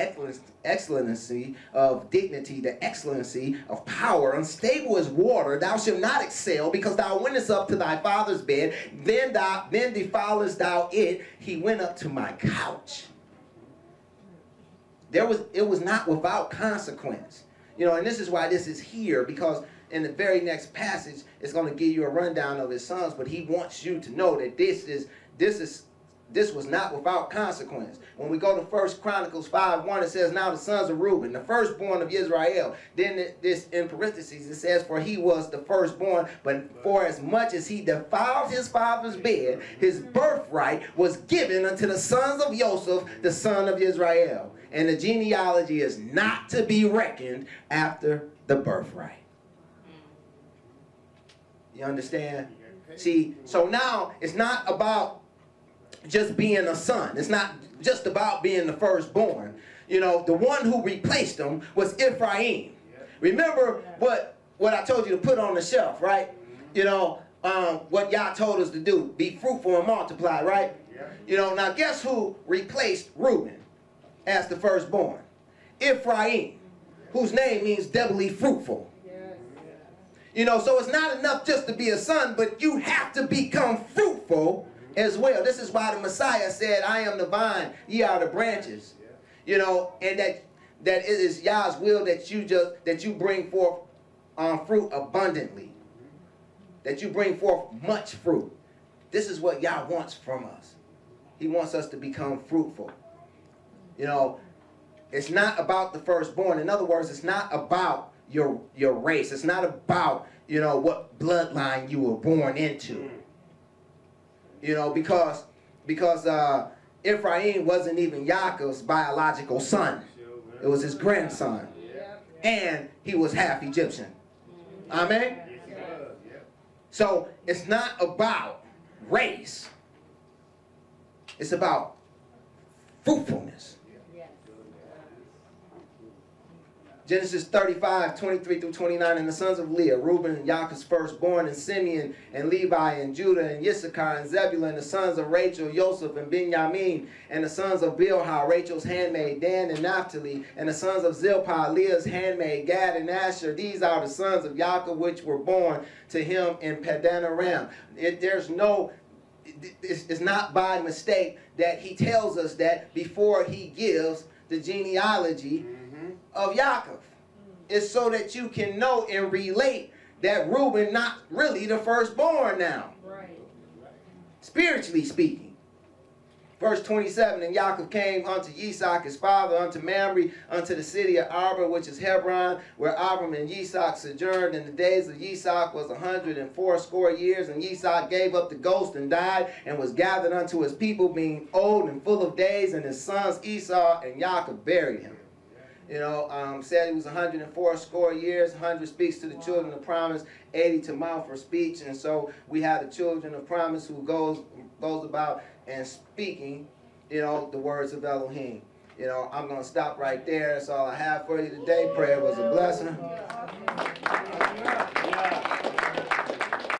excellency of dignity, the excellency of power, unstable as water, thou shalt not excel, because thou wentest up to thy father's bed, then thou then defilest thou it. He went up to my couch. There was it was not without consequence. You know, and this is why this is here, because in the very next passage, it's going to give you a rundown of his sons, but he wants you to know that this is this is this was not without consequence. When we go to First Chronicles 5 1, it says, Now the sons of Reuben, the firstborn of Israel. Then this in parentheses, it says, For he was the firstborn, but for as much as he defiled his father's bed, his birthright was given unto the sons of Joseph, the son of Israel. And the genealogy is not to be reckoned after the birthright. You understand? See, so now it's not about just being a son. It's not just about being the firstborn. You know, the one who replaced him was Ephraim. Remember what what I told you to put on the shelf, right? You know, um, what Yah told us to do: be fruitful and multiply, right? You know, now guess who replaced Reuben as the firstborn? Ephraim, whose name means doubly fruitful. You know, so it's not enough just to be a son, but you have to become fruitful as well. This is why the Messiah said, I am the vine, ye are the branches. You know, and that that it is Yah's will that you just that you bring forth um, fruit abundantly. That you bring forth much fruit. This is what Yah wants from us. He wants us to become fruitful. You know, it's not about the firstborn. In other words, it's not about your your race. It's not about you know what bloodline you were born into. You know because because uh, Ephraim wasn't even Yaakov's biological son. It was his grandson, and he was half Egyptian. Amen. So it's not about race. It's about fruitfulness. Genesis 35, 23 through 29, and the sons of Leah, Reuben and Yaakov's firstborn, and Simeon and Levi and Judah and Issachar and Zebulun, the sons of Rachel, Joseph and Benjamin, and the sons of Bilhah, Rachel's handmaid, Dan and Naphtali, and the sons of Zilpah, Leah's handmaid, Gad and Asher. These are the sons of Yaakov which were born to him in Padan Aram. It, there's no it's, it's not by mistake that he tells us that before he gives the genealogy mm-hmm. of Yaakov. It's so that you can know and relate that Reuben not really the firstborn now. Right. Spiritually speaking. Verse 27, And Yaakov came unto Yisak his father, unto Mamre, unto the city of Arba, which is Hebron, where Abram and Yisak sojourned. In the days of Yisak was a hundred and fourscore years, and Yisak gave up the ghost and died, and was gathered unto his people, being old and full of days, and his sons Esau and Yaakov buried him. You know, um, said he was 104 score years. 100 speaks to the wow. children of promise, 80 to mouth for speech. And so we have the children of promise who goes goes about and speaking, you know, the words of Elohim. You know, I'm going to stop right there. That's all I have for you today. Prayer was a blessing.